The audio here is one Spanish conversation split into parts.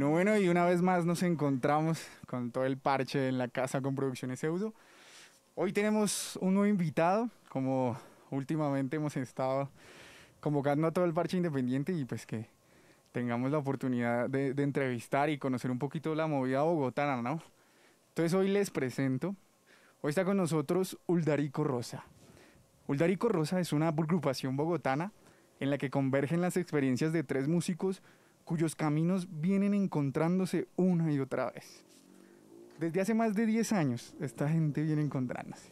Bueno, bueno, y una vez más nos encontramos con todo el parche en la casa con Producciones Pseudo. Hoy tenemos un nuevo invitado, como últimamente hemos estado convocando a todo el parche independiente y pues que tengamos la oportunidad de, de entrevistar y conocer un poquito la movida bogotana, ¿no? Entonces hoy les presento, hoy está con nosotros Uldarico Rosa. Uldarico Rosa es una agrupación bogotana en la que convergen las experiencias de tres músicos cuyos caminos vienen encontrándose una y otra vez. Desde hace más de 10 años, esta gente viene encontrándose.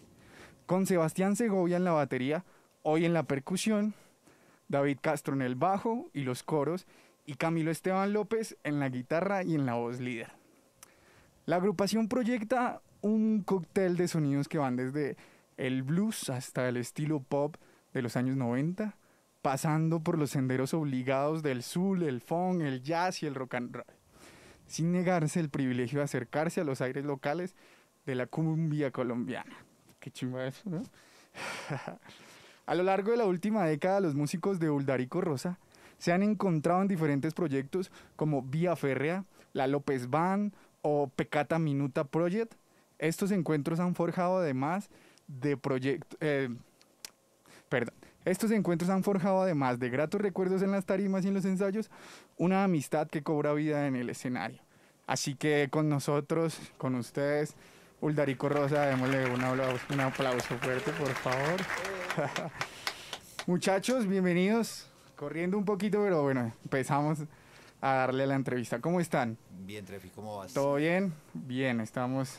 Con Sebastián Segovia en la batería, hoy en la percusión, David Castro en el bajo y los coros, y Camilo Esteban López en la guitarra y en la voz líder. La agrupación proyecta un cóctel de sonidos que van desde el blues hasta el estilo pop de los años 90, pasando por los senderos obligados del soul, el funk, el jazz y el rock and roll, sin negarse el privilegio de acercarse a los aires locales de la cumbia colombiana. Qué chimba eso, ¿no? a lo largo de la última década, los músicos de Uldarico Rosa se han encontrado en diferentes proyectos como Vía Férrea, La López Band o Pecata Minuta Project. Estos encuentros han forjado además de proyecto... eh, perdón. Estos encuentros han forjado, además de gratos recuerdos en las tarimas y en los ensayos, una amistad que cobra vida en el escenario. Así que con nosotros, con ustedes, Uldarico Rosa, démosle un aplauso, un aplauso fuerte, por favor. Muchachos, bienvenidos. Corriendo un poquito, pero bueno, empezamos a darle la entrevista. ¿Cómo están? Bien, Trefi, ¿cómo vas? ¿Todo bien? Bien, estamos,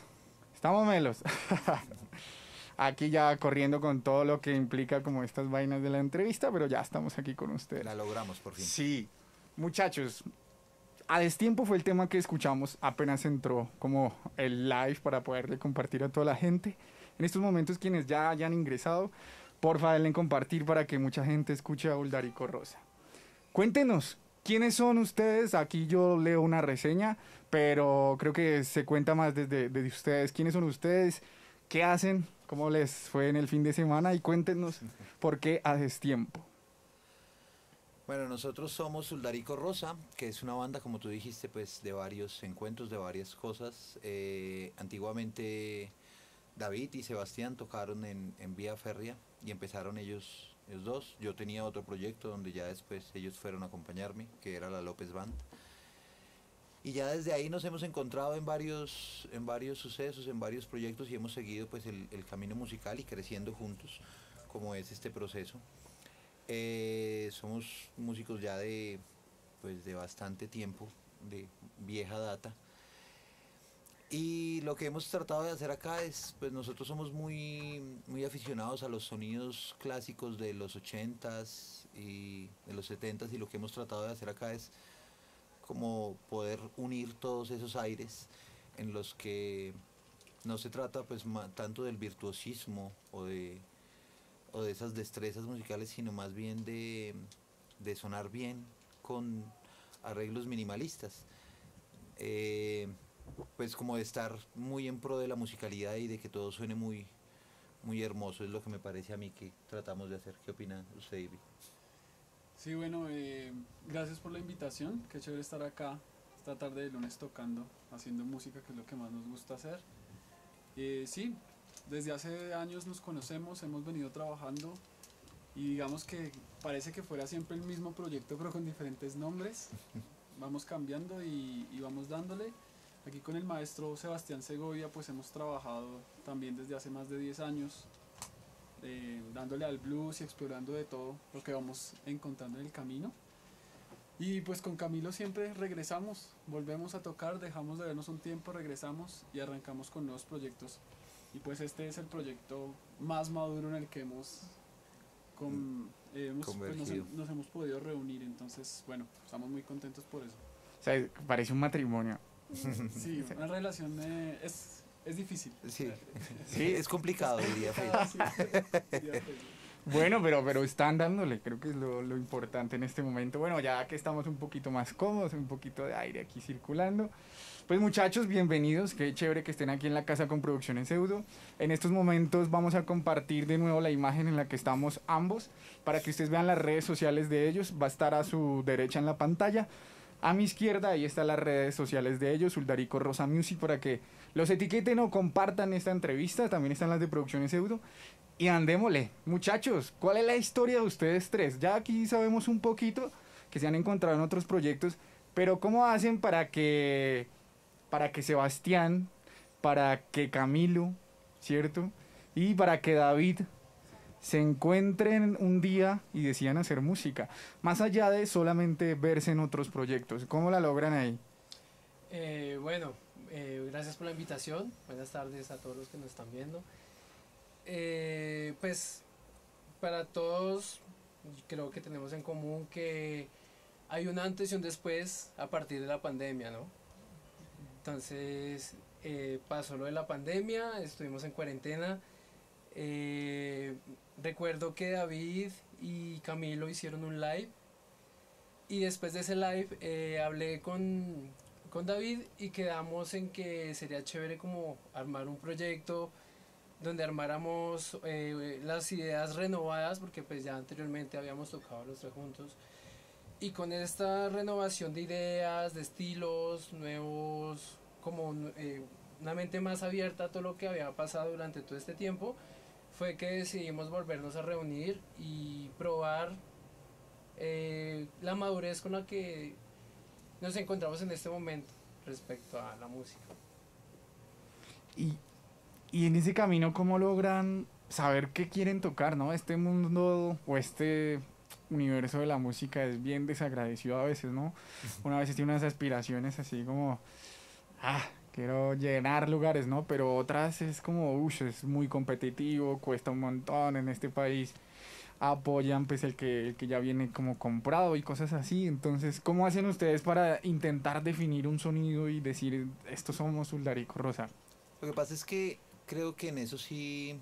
estamos melos. aquí ya corriendo con todo lo que implica como estas vainas de la entrevista, pero ya estamos aquí con ustedes. La logramos por fin. Sí, muchachos, a destiempo fue el tema que escuchamos apenas entró como el live para poderle compartir a toda la gente. En estos momentos quienes ya hayan ingresado, porfa denle compartir para que mucha gente escuche a Uldarico Rosa. Cuéntenos, ¿quiénes son ustedes? Aquí yo leo una reseña, pero creo que se cuenta más desde, desde ustedes. ¿Quiénes son ustedes? ¿Qué hacen? ¿Cómo les fue en el fin de semana? Y cuéntenos por qué a destiempo. Bueno, nosotros somos Suldarico Rosa, que es una banda, como tú dijiste, pues de varios encuentros, de varias cosas. Eh, antiguamente David y Sebastián tocaron en, en Vía Férrea y empezaron ellos, ellos dos. Yo tenía otro proyecto donde ya después ellos fueron a acompañarme, que era la López Band. Y ya desde ahí nos hemos encontrado en varios, en varios sucesos, en varios proyectos y hemos seguido pues el, el camino musical y creciendo juntos, como es este proceso. Eh, somos músicos ya de, pues, de bastante tiempo, de vieja data. Y lo que hemos tratado de hacer acá es, pues nosotros somos muy, muy aficionados a los sonidos clásicos de los 80s y de los 70s y lo que hemos tratado de hacer acá es como poder unir todos esos aires en los que no se trata pues tanto del virtuosismo o de o de esas destrezas musicales, sino más bien de, de sonar bien con arreglos minimalistas. Eh, pues como de estar muy en pro de la musicalidad y de que todo suene muy, muy hermoso, es lo que me parece a mí que tratamos de hacer. ¿Qué opina usted, Ivy? Sí, bueno, eh, gracias por la invitación. Qué chévere estar acá esta tarde de lunes tocando, haciendo música, que es lo que más nos gusta hacer. Eh, sí, desde hace años nos conocemos, hemos venido trabajando y digamos que parece que fuera siempre el mismo proyecto, pero con diferentes nombres. Vamos cambiando y, y vamos dándole. Aquí con el maestro Sebastián Segovia, pues hemos trabajado también desde hace más de 10 años eh, dándole al blues y explorando de todo lo que vamos encontrando en el camino. Y pues con Camilo siempre regresamos, volvemos a tocar, dejamos de vernos un tiempo, regresamos y arrancamos con nuevos proyectos. Y pues este es el proyecto más maduro en el que hemos, con, eh, hemos- pues, nos, nos hemos podido reunir. Entonces, bueno, estamos muy contentos por eso. O sea, parece un matrimonio. Sí, una relación eh, es, es difícil. Sí, Sí. es complicado, diría. Bueno, pero, pero están dándole, creo que es lo, lo importante en este momento. Bueno, ya que estamos un poquito más cómodos, un poquito de aire aquí circulando. Pues muchachos, bienvenidos, qué chévere que estén aquí en la casa con Producciones Pseudo. En estos momentos vamos a compartir de nuevo la imagen en la que estamos ambos, para que ustedes vean las redes sociales de ellos. Va a estar a su derecha en la pantalla. A mi izquierda, ahí están las redes sociales de ellos, Uldarico Rosa Music, para que los etiqueten o compartan esta entrevista. También están las de Producciones Pseudo. Y andémosle, muchachos, ¿cuál es la historia de ustedes tres? Ya aquí sabemos un poquito que se han encontrado en otros proyectos, pero ¿cómo hacen para que para que Sebastián, para que Camilo, ¿cierto? Y para que David se encuentren un día y decidan hacer música, más allá de solamente verse en otros proyectos. ¿Cómo la logran ahí? Eh, bueno, eh, gracias por la invitación. Buenas tardes a todos los que nos están viendo. Eh, pues para todos creo que tenemos en común que hay un antes y un después a partir de la pandemia, ¿no? Entonces pasó lo de la pandemia, estuvimos en cuarentena. Recuerdo que David y Camilo hicieron un live y después de ese live eh, hablé con, con David y quedamos en que sería chévere como armar un proyecto donde armáramos eh, las ideas renovadas porque pues ya anteriormente habíamos tocado los tres juntos y con esta renovación de ideas, de estilos, nuevos, como eh, una mente más abierta a todo lo que había pasado durante todo este tiempo, fue que decidimos volvernos a reunir y probar eh, la madurez con la que nos encontramos en este momento respecto a la música. Y, y en ese camino, ¿cómo logran saber qué quieren tocar, no? Este mundo o este universo de la música es bien desagradecido a veces, ¿no? Una vez tiene unas aspiraciones así como, ah, quiero llenar lugares, ¿no? Pero otras es como, uff, es muy competitivo, cuesta un montón en este país. Apoyan pues el que, el que ya viene como comprado y cosas así. Entonces, ¿cómo hacen ustedes para intentar definir un sonido y decir, estos somos Uldarico Rosa? Lo que pasa es que creo que en eso sí,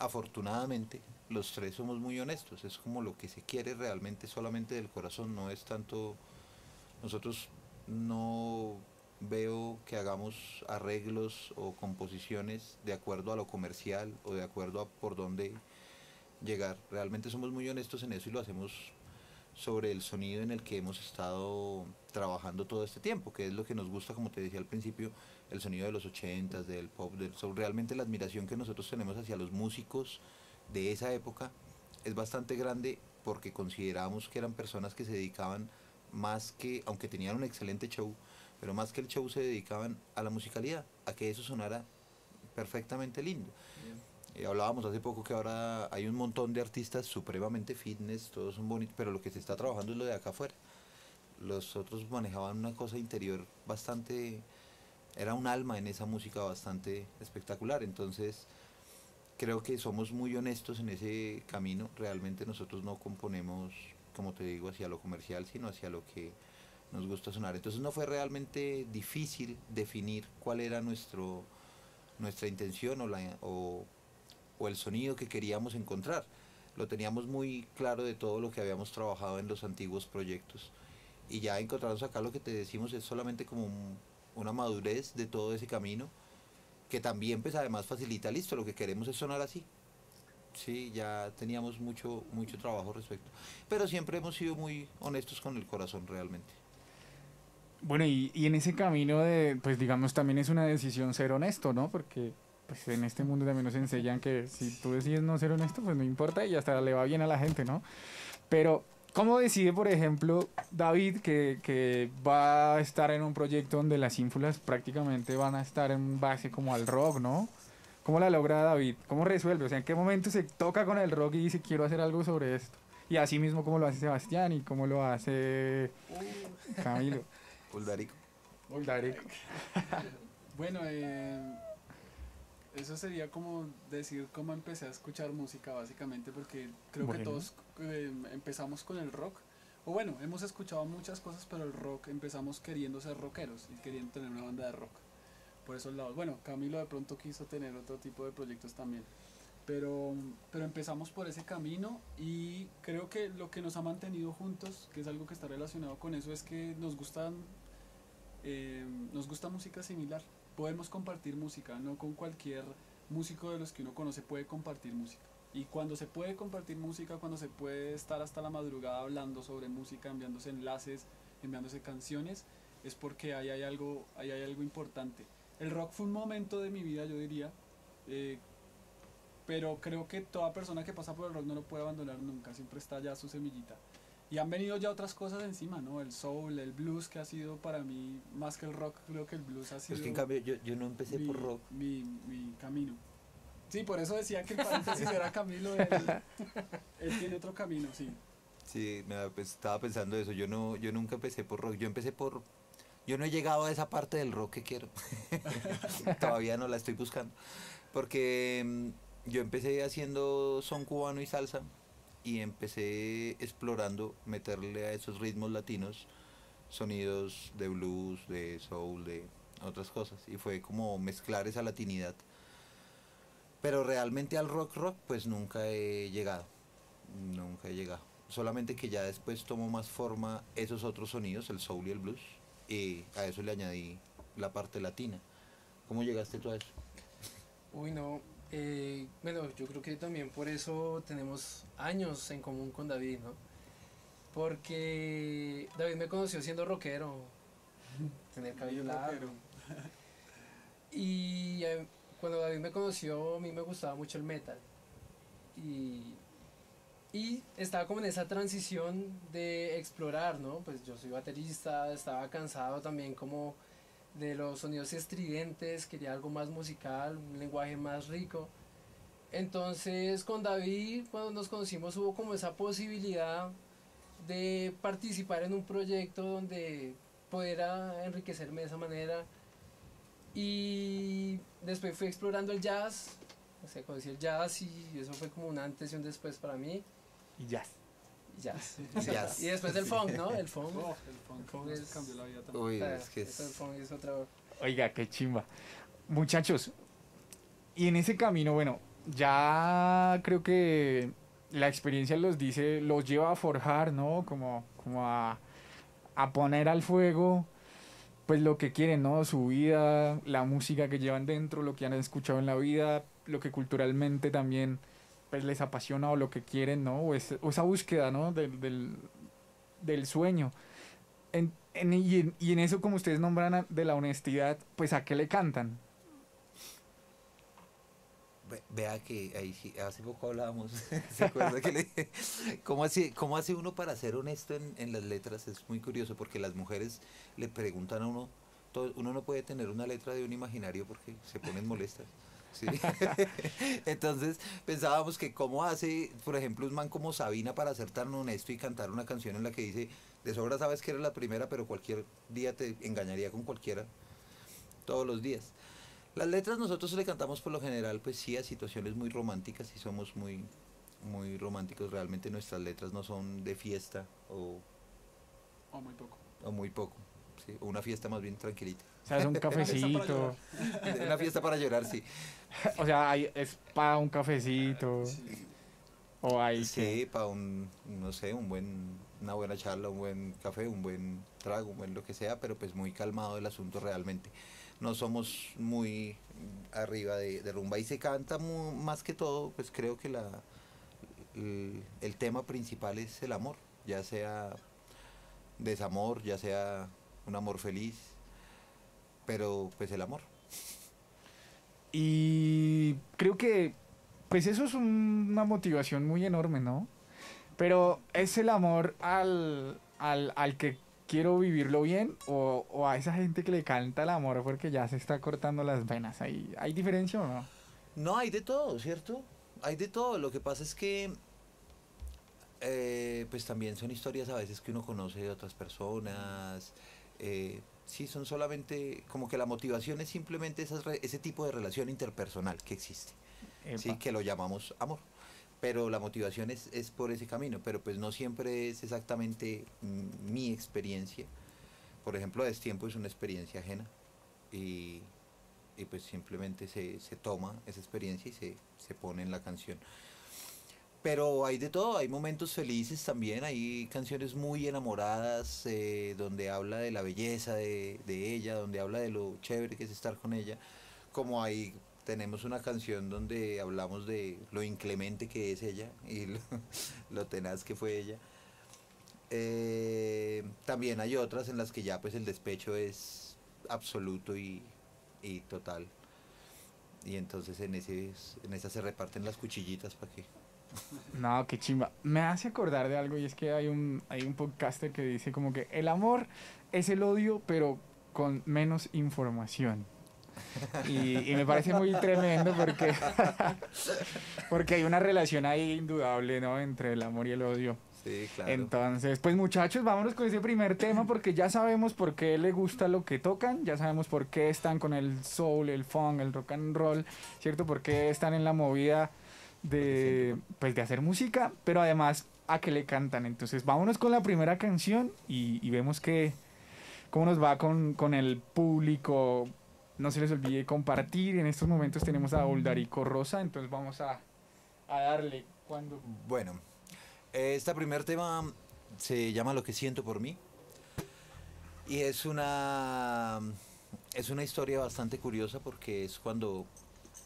afortunadamente, los tres somos muy honestos. Es como lo que se quiere realmente solamente del corazón, no es tanto... Nosotros no veo que hagamos arreglos o composiciones de acuerdo a lo comercial o de acuerdo a por dónde llegar. Realmente somos muy honestos en eso y lo hacemos sobre el sonido en el que hemos estado trabajando todo este tiempo, que es lo que nos gusta, como te decía al principio, el sonido de los ochentas, del pop, del soul. Realmente la admiración que nosotros tenemos hacia los músicos de esa época es bastante grande porque consideramos que eran personas que se dedicaban más que, aunque tenían un excelente show, pero más que el show se dedicaban a la musicalidad, a que eso sonara perfectamente lindo. Eh, hablábamos hace poco que ahora hay un montón de artistas supremamente fitness, todos son bonitos, pero lo que se está trabajando es lo de acá afuera. Los otros manejaban una cosa interior bastante, era un alma en esa música bastante espectacular, entonces creo que somos muy honestos en ese camino, realmente nosotros no componemos, como te digo, hacia lo comercial, sino hacia lo que nos gusta sonar. Entonces no fue realmente difícil definir cuál era nuestro, nuestra intención o, la, o, el sonido que queríamos encontrar. Lo teníamos muy claro de todo lo que habíamos trabajado en los antiguos proyectos. Y ya encontrarnos acá lo que te decimos es solamente como un, una madurez de todo ese camino, que también pues además facilita, listo, lo que queremos es sonar así. Sí, ya teníamos mucho, mucho trabajo respecto. Pero siempre hemos sido muy honestos con el corazón realmente. Bueno, y, y en ese camino de, pues digamos, también es una decisión ser honesto, ¿no? Porque pues en este mundo también nos enseñan que si tú decides no ser honesto, pues no importa y hasta le va bien a la gente, ¿no? Pero, ¿cómo decide, por ejemplo, David que, que va a estar en un proyecto donde las ínfulas prácticamente van a estar en base como al rock, ¿no? ¿Cómo la logra David? ¿Cómo resuelve? O sea, ¿en qué momento se toca con el rock y dice quiero hacer algo sobre esto? Y así mismo como lo hace Sebastián y como lo hace Camilo. Uldarico. Uldarico. Bueno, eh, eso sería como decir cómo empecé a escuchar música básicamente porque creo Bueno. que todos eh, empezamos con el rock. O bueno, hemos escuchado muchas cosas, pero el rock empezamos queriendo ser rockeros y queriendo tener una banda de rock. Por esos lados. Bueno, Camilo de pronto quiso tener otro tipo de proyectos también. Pero, pero empezamos por ese camino y creo que lo que nos ha mantenido juntos, que es algo que está relacionado con eso, es que nos gustan eh, nos gusta música similar. Podemos compartir música, no con cualquier músico de los que uno conoce puede compartir música. Y cuando se puede compartir música, cuando se puede estar hasta la madrugada hablando sobre música, enviándose enlaces, enviándose canciones, es porque ahí hay algo, ahí hay algo importante. El rock fue un momento de mi vida, yo diría, eh, pero creo que toda persona que pasa por el rock no lo puede abandonar nunca, siempre está ya su semillita. Y han venido ya otras cosas encima, ¿no? El soul, el blues, que ha sido para mí, más que el rock, creo que el blues ha sido Es que en cambio yo, yo no empecé mi, por rock. mi, mi camino. Sí, por eso decía que el paréntesis era Camilo, él, él tiene otro camino, sí. Sí, me da- pues, estaba pensando eso. Yo no, yo nunca empecé por rock. Yo empecé por. Yo no he llegado a esa parte del rock que quiero. Todavía no la estoy buscando. Porque mm, yo empecé haciendo son cubano y salsa y empecé explorando meterle a esos ritmos latinos sonidos de blues, de soul, de otras cosas. Y fue como mezclar esa latinidad. Pero realmente al rock rock pues nunca he llegado. Nunca he llegado. Solamente que ya después tomó más forma esos otros sonidos, el soul y el blues. Y a eso le añadí la parte latina. ¿Cómo llegaste tú a eso? Uy, no. Eh, bueno, yo creo que también por eso tenemos años en común con David, ¿no? Porque David me conoció siendo rockero, tener cabello largo. Y eh, cuando David me conoció, a mí me gustaba mucho el metal. y, y estaba como en esa transición de explorar, ¿no? Pues yo soy baterista, estaba cansado también como de los sonidos estridentes, quería algo más musical, un lenguaje más rico. Entonces con David, cuando nos conocimos, hubo como esa posibilidad de participar en un proyecto donde pudiera enriquecerme de esa manera. Y después fui explorando el jazz, o sea, conocí el jazz y eso fue como un antes y un después para mí. Y jazz. Y Jazz. Jazz. Y después el funk, ¿no? El funk. Oh, el funk, es- cambió la vida también. Uy, es que eso el funk es otra... Oiga, qué chimba. Muchachos, y en ese camino, bueno, ya creo que la experiencia los dice, los lleva a forjar, ¿no? Como, como a, a poner al fuego, pues lo que quieren, ¿no? Su vida, la música que llevan dentro, lo que han escuchado en la vida, lo que culturalmente también pues les apasiona o lo que quieren, ¿no? O, es- o esa búsqueda, ¿no? Del, del, del sueño. En, en- y, en, y en eso, como ustedes nombran de la honestidad, pues a qué le cantan. Ve- Vea que ahí hace poco hablábamos, ¿se acuerda que le? ¿Cómo hace, ¿Cómo hace uno para ser honesto en las letras? Es muy curioso porque las mujeres le preguntan a uno, todo- uno no puede tener una letra de un imaginario porque se ponen molestas. ¿Sí? Entonces pensábamos que cómo hace, por ejemplo, un man como Sabina para ser tan honesto y cantar una canción en la que dice, de sobra sabes que eres la primera, pero cualquier día te engañaría con cualquiera, todos los días. Las letras nosotros le cantamos por lo general, pues sí, a situaciones muy románticas y somos muy, muy románticos. Realmente nuestras letras no son de fiesta o, Oh, muy poco. o muy poco. ¿Sí? o Una fiesta más bien tranquilita. O sea, es un cafecito. Una fiesta para llorar, sí. o sea, hay, es para un cafecito. Sí. O hay Sí, para un, no sé, un buen, una buena charla, un buen café, un buen trago, un buen lo que sea, pero pues muy calmado el asunto realmente. No somos muy arriba de, de rumba y se canta más que todo, pues creo que la, el, el tema principal es el amor, ya sea desamor, ya sea un amor feliz, pero pues el amor. Y creo que, pues eso es un- una motivación muy enorme, ¿no? Pero es el amor al, al, al que quiero vivirlo bien o, o a esa gente que le canta el amor porque ya se está cortando las venas. ¿Hay, ¿hay diferencia o no? No, hay de todo, ¿cierto? Hay de todo. Lo que pasa es que, eh, pues también son historias a veces que uno conoce de otras personas. Eh, sí, son solamente, como que la motivación es simplemente esas ese tipo de relación interpersonal que existe. Sí, Epa. que lo llamamos amor. Pero la motivación es, es por ese camino, pero pues no siempre es exactamente mm, mi experiencia. Por ejemplo, Destiempo es una experiencia ajena y, y pues simplemente se, se toma esa experiencia y se, se pone en la canción. Pero hay de todo, hay momentos felices también, hay canciones muy enamoradas eh, donde habla de la belleza de, de ella, donde habla de lo chévere que es estar con ella, como hay tenemos una canción donde hablamos de lo inclemente que es ella y lo, lo tenaz que fue ella. Eh, también hay otras en las que ya pues el despecho es absoluto y, y total. Y entonces en ese en esa se reparten las cuchillitas para que No, qué chimba. Me hace acordar de algo y es que hay un, hay un podcaster que dice como que el amor es el odio, pero con menos información. Y, y me parece muy tremendo porque, porque hay una relación ahí indudable, ¿no? Entre el amor y el odio. Sí, claro. Entonces, pues muchachos, vámonos con ese primer tema porque ya sabemos por qué le gusta lo que tocan, ya sabemos por qué están con el soul, el funk, el rock and roll, ¿cierto? Por qué están en la movida de, pues, de hacer música, pero además a qué le cantan. Entonces, vámonos con la primera canción y, y vemos que, cómo nos va con, con el público. No se les olvide compartir. En estos momentos tenemos a Uldarico Rosa, entonces vamos a, a darle cuando... Bueno, este primer tema se llama Lo que siento por mí. Y es una es una historia bastante curiosa porque es cuando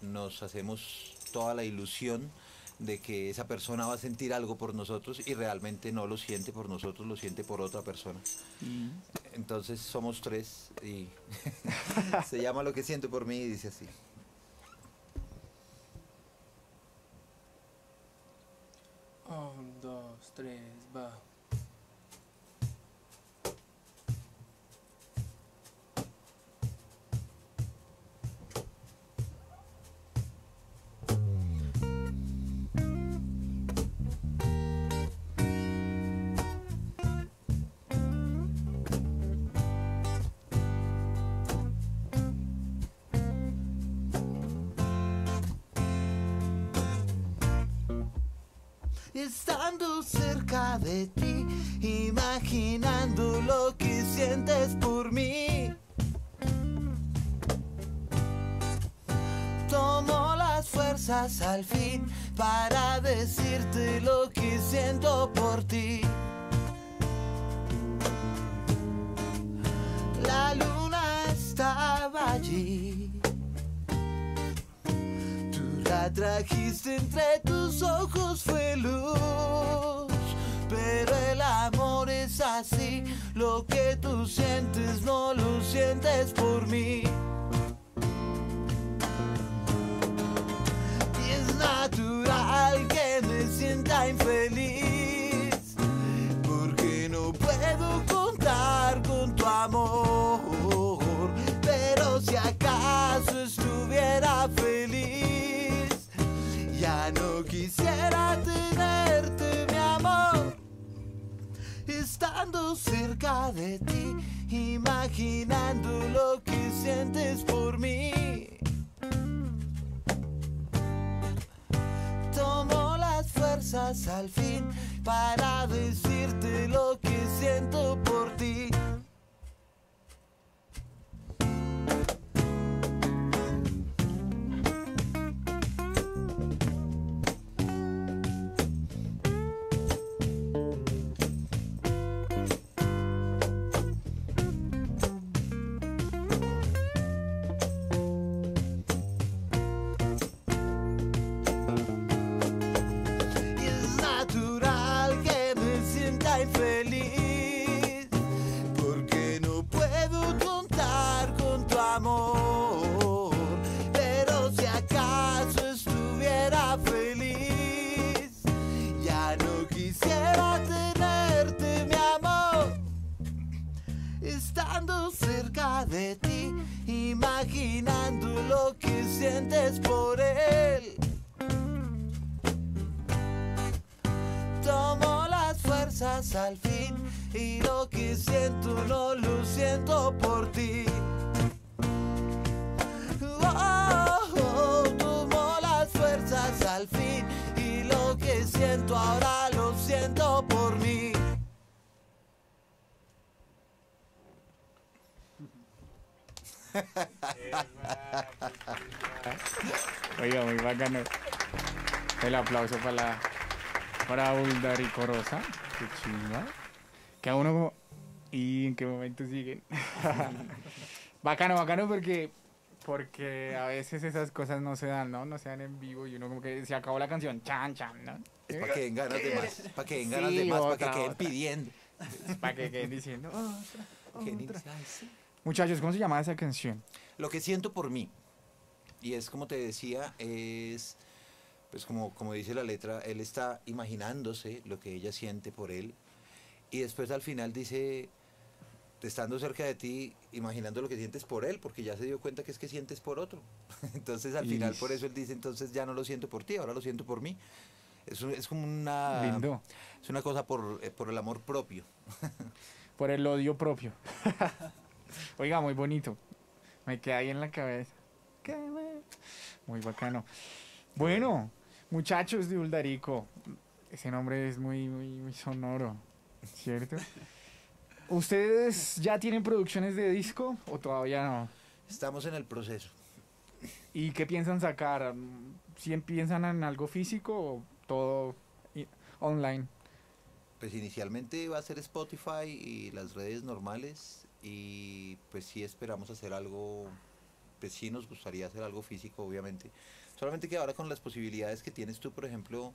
nos hacemos toda la ilusión de que esa persona va a sentir algo por nosotros y realmente no lo siente por nosotros, lo siente por otra persona. Entonces somos tres y se llama Lo que siento por mí y dice así. Un, dos, tres, va. Estando cerca de ti, imaginando lo que sientes por mí. Tomo las fuerzas al fin para decirte lo que siento por ti. Trajiste entre tus ojos, fue luz. Pero el amor es así, lo que tú sientes no lo sientes por mí. Y es natural que me sienta infeliz, porque no puedo contar con tu amor. Pero si acaso estuviera feliz, no quisiera tenerte, mi amor. Estando cerca de ti, imaginando lo que sientes por mí. Tomo las fuerzas al fin para decirte lo que siento por ti. Aplauso para la para Uldarico Rosa. Qué chimba. Que a uno. ¿Y en qué momento siguen? bacano, bacano porque. Porque a veces esas cosas no se dan, ¿no? No se dan en vivo y uno como que se acabó la canción, chan, chan, ¿no? Es para que den ganas de más, para que den ganas Sí, de más, para que queden otra. pidiendo. Para que queden diciendo. "Otra, otra". Muchachos, ¿cómo se llama esa canción? Lo que siento por mí, y es como te decía, es, pues como, como dice la letra, él está imaginándose lo que ella siente por él, y después al final dice, estando cerca de ti, imaginando lo que sientes por él, porque ya se dio cuenta que es que sientes por otro. Entonces al final por eso él dice, entonces ya no lo siento por ti, ahora lo siento por mí. Es, es como una... Lindo. Es una cosa por, eh, por el amor propio. Por el odio propio. Oiga, muy bonito. Me queda ahí en la cabeza. Muy bacano. Bueno, muchachos de Uldarico. Ese nombre es muy, muy, muy sonoro, ¿cierto? ¿Ustedes ya tienen producciones de disco o todavía no? Estamos en el proceso. ¿Y qué piensan sacar? ¿Si piensan en algo físico o todo online? Pues inicialmente va a ser Spotify y las redes normales y pues sí esperamos hacer algo, pues sí nos gustaría hacer algo físico obviamente. Solamente que ahora con las posibilidades que tienes tú, por ejemplo,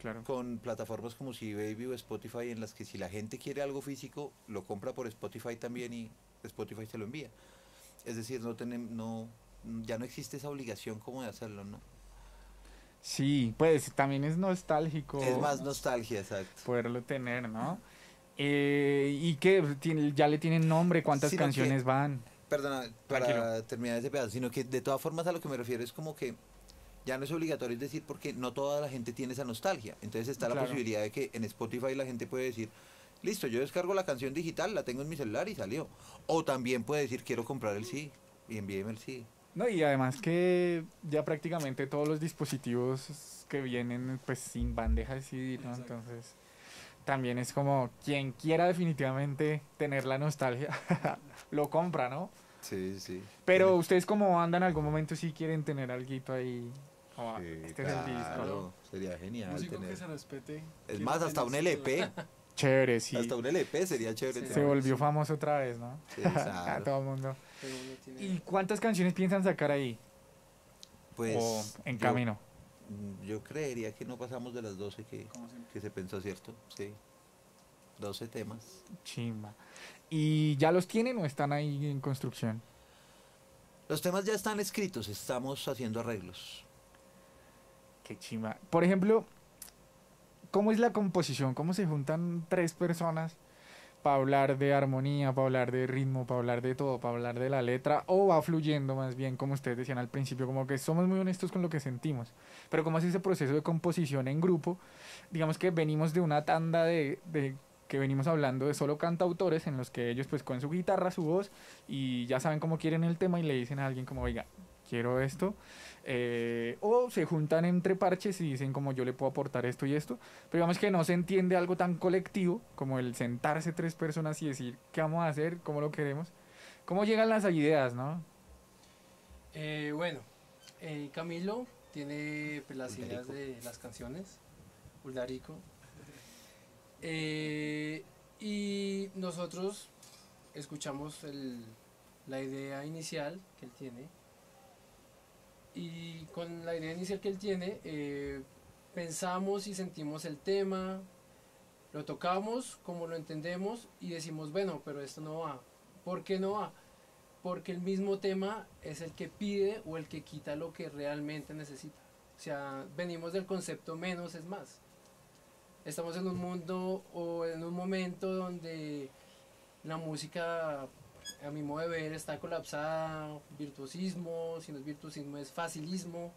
Claro. con plataformas como Baby o Spotify en las que si la gente quiere algo físico, lo compra por Spotify también y Spotify se lo envía. Es decir, no tenemos, no, ya no existe esa obligación como de hacerlo, ¿no? Sí, pues también es nostálgico. Es más nostalgia, exacto. Poderlo tener, ¿no? Eh, ¿Y? ¿Tiene- ¿Ya le tienen nombre? ¿Cuántas Sino que- canciones van? Perdona, para Tranquilo. terminar ese pedazo, sino que de todas formas a lo que me refiero es como que ya no es obligatorio es decir porque no toda la gente tiene esa nostalgia. Entonces está la posibilidad de que en Spotify la gente puede decir, listo, yo descargo la canción digital, la tengo en mi celular y salió. O también puede decir, quiero comprar el CD y envíeme el CD. No, y además que ya prácticamente todos los dispositivos que vienen pues sin bandeja de CD, ¿no? Entonces también es como quien quiera definitivamente tener la nostalgia, lo compra, ¿no? Sí, sí. Pero ustedes como banda en algún momento sí quieren tener algo ahí, Sí, este es el disco, ¿no? claro, sería genial Músico tener. que se respete. Es más, hasta un LP, Chévere, sí. hasta un LP sería chévere. Sí. Se volvió famoso otra vez, ¿no? Sí, A todo el mundo. ¿Y cuántas canciones piensan sacar ahí? Pues, o en yo- camino. Mm, Yo creería que no pasamos de las 12 que, que se pensó, ¿cierto? Sí. 12 temas. Chimba. ¿Y ya los tienen o están ahí en construcción? Los temas ya están escritos, estamos haciendo arreglos. Qué chimba. Por ejemplo, ¿cómo es la composición? ¿Cómo se juntan tres personas para hablar de armonía, para hablar de ritmo, para hablar de todo, para hablar de la letra? ¿O va fluyendo más bien, como ustedes decían al principio, como que somos muy honestos con lo que sentimos? Pero ¿cómo es ese proceso de composición en grupo? Digamos que venimos de una tanda de, de que venimos hablando de solo cantautores en los que ellos pues con su guitarra, su voz y ya saben cómo quieren el tema y le dicen a alguien como, oiga, quiero esto. Eh, o se juntan entre parches y dicen como yo le puedo aportar esto y esto. Pero digamos que no se entiende algo tan colectivo como el sentarse tres personas y decir qué vamos a hacer, cómo lo queremos. ¿Cómo llegan las ideas, no? Eh, bueno, eh, Camilo tiene pues, las ideas Uldarico. de las canciones, Uldarico. Eh, y nosotros escuchamos el- la idea inicial que él tiene. Y con la idea inicial que él tiene, eh, pensamos y sentimos el tema, lo tocamos como lo entendemos y decimos, bueno, pero esto no va. ¿Por qué no va? Porque el mismo tema es el que pide o el que quita lo que realmente necesita. O sea, venimos del concepto menos es más. Estamos en un mundo o en un momento donde la música, a mi modo de ver, está colapsada, virtuosismo, si no es virtuosismo es facilismo,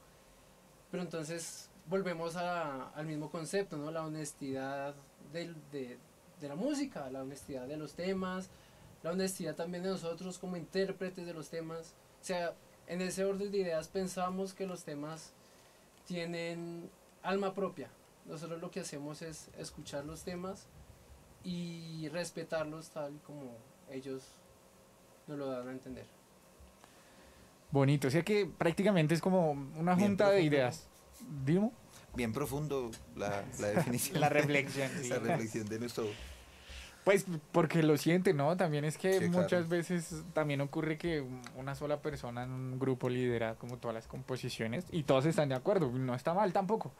pero entonces volvemos a- al mismo concepto, ¿no? La honestidad del- de, de la música, la honestidad de los temas, la honestidad también de nosotros como intérpretes de los temas. O sea, en ese orden de ideas pensamos que los temas tienen alma propia. Nosotros lo que hacemos es escuchar los temas y respetarlos tal como ellos nos lo dan a entender. Bonito, o sea que prácticamente es como una Bien junta de ideas. ¿Dimo? Bien profundo la, la definición. La reflexión. sí. La reflexión de nuestro... Pues porque lo siente, ¿no? También es que Sí, muchas claro. veces también ocurre que una sola persona en un grupo lidera como todas las composiciones y todos están de acuerdo, no está mal tampoco.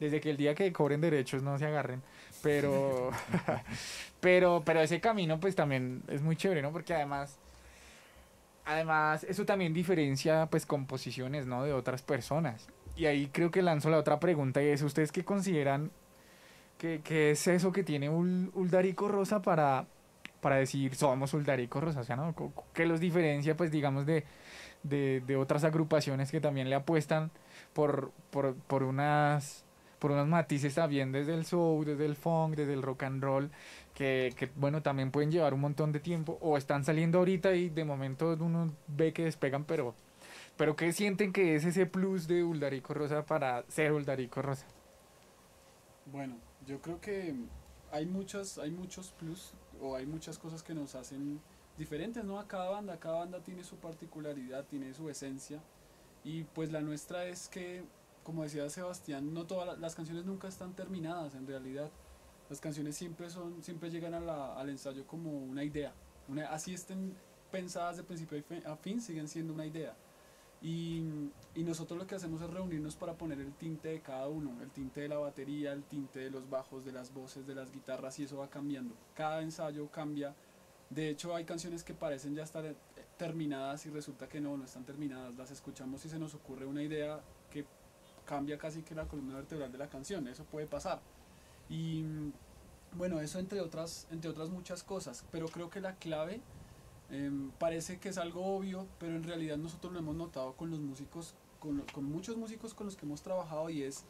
Desde que el día que cobren derechos no se agarren, pero pero pero ese camino pues también es muy chévere, ¿no? Porque además además eso también diferencia pues composiciones, ¿no? de otras personas. Y ahí creo que lanzo la otra pregunta y es ustedes qué consideran ¿Qué, qué es eso que tiene Ul- Uldarico Rosa para, para decir somos Uldarico Rosa? O sea, ¿no? ¿Qué los diferencia, pues, digamos, de, de, de otras agrupaciones que también le apuestan por, por, por unas por unos matices también desde el soul, desde el funk, desde el rock and roll, que, que, bueno, también pueden llevar un montón de tiempo, o están saliendo ahorita y de momento uno ve que despegan, pero, pero ¿qué sienten que es ese plus de Uldarico Rosa para ser Uldarico Rosa? Bueno, yo creo que hay muchos, hay muchos plus o hay muchas cosas que nos hacen diferentes, ¿no? A cada banda, cada banda tiene su particularidad, tiene su esencia y pues la nuestra es que, como decía Sebastián, no todas la- las canciones nunca están terminadas en realidad. Las canciones siempre son, siempre llegan a la- al ensayo como una idea, así estén pensadas de principio a fin, siguen siendo una idea. Y, y nosotros lo que hacemos es reunirnos para poner el tinte de cada uno, el tinte de la batería, el tinte de los bajos, de las voces, de las guitarras, y eso va cambiando. Cada ensayo cambia. De hecho, hay canciones que parecen ya estar eh, terminadas y resulta que no, no están terminadas. Las escuchamos y se nos ocurre una idea que cambia casi que la columna vertebral de la canción, eso puede pasar. Y mm, bueno, eso entre otras, entre otras muchas cosas, pero creo que la clave em, parece que es algo obvio, pero en realidad nosotros lo hemos notado con los músicos, con, con muchos músicos con los que hemos trabajado y es,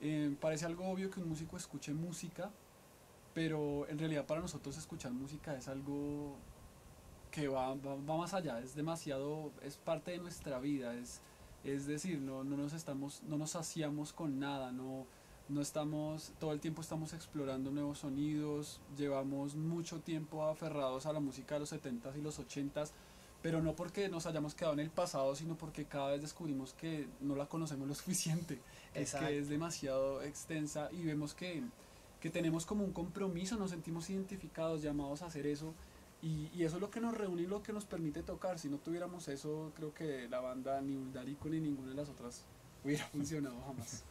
em, parece algo obvio que un músico escuche música, pero en realidad para nosotros escuchar música es algo que va, va, va más allá, es demasiado, es parte de nuestra vida, es, es decir, no, no nos estamos, no nos saciamos con nada, no, no estamos, todo el tiempo estamos explorando nuevos sonidos, llevamos mucho tiempo aferrados a la música de los 70s y los 80s, pero no porque nos hayamos quedado en el pasado, sino porque cada vez descubrimos que no la conocemos lo suficiente, es Exacto. que es demasiado extensa y vemos que, que tenemos como un compromiso, nos sentimos identificados, llamados a hacer eso. Y, y eso es lo que nos reúne y lo que nos permite tocar. Si no tuviéramos eso, creo que la banda ni Uldarico ni ninguna de las otras hubiera funcionado jamás.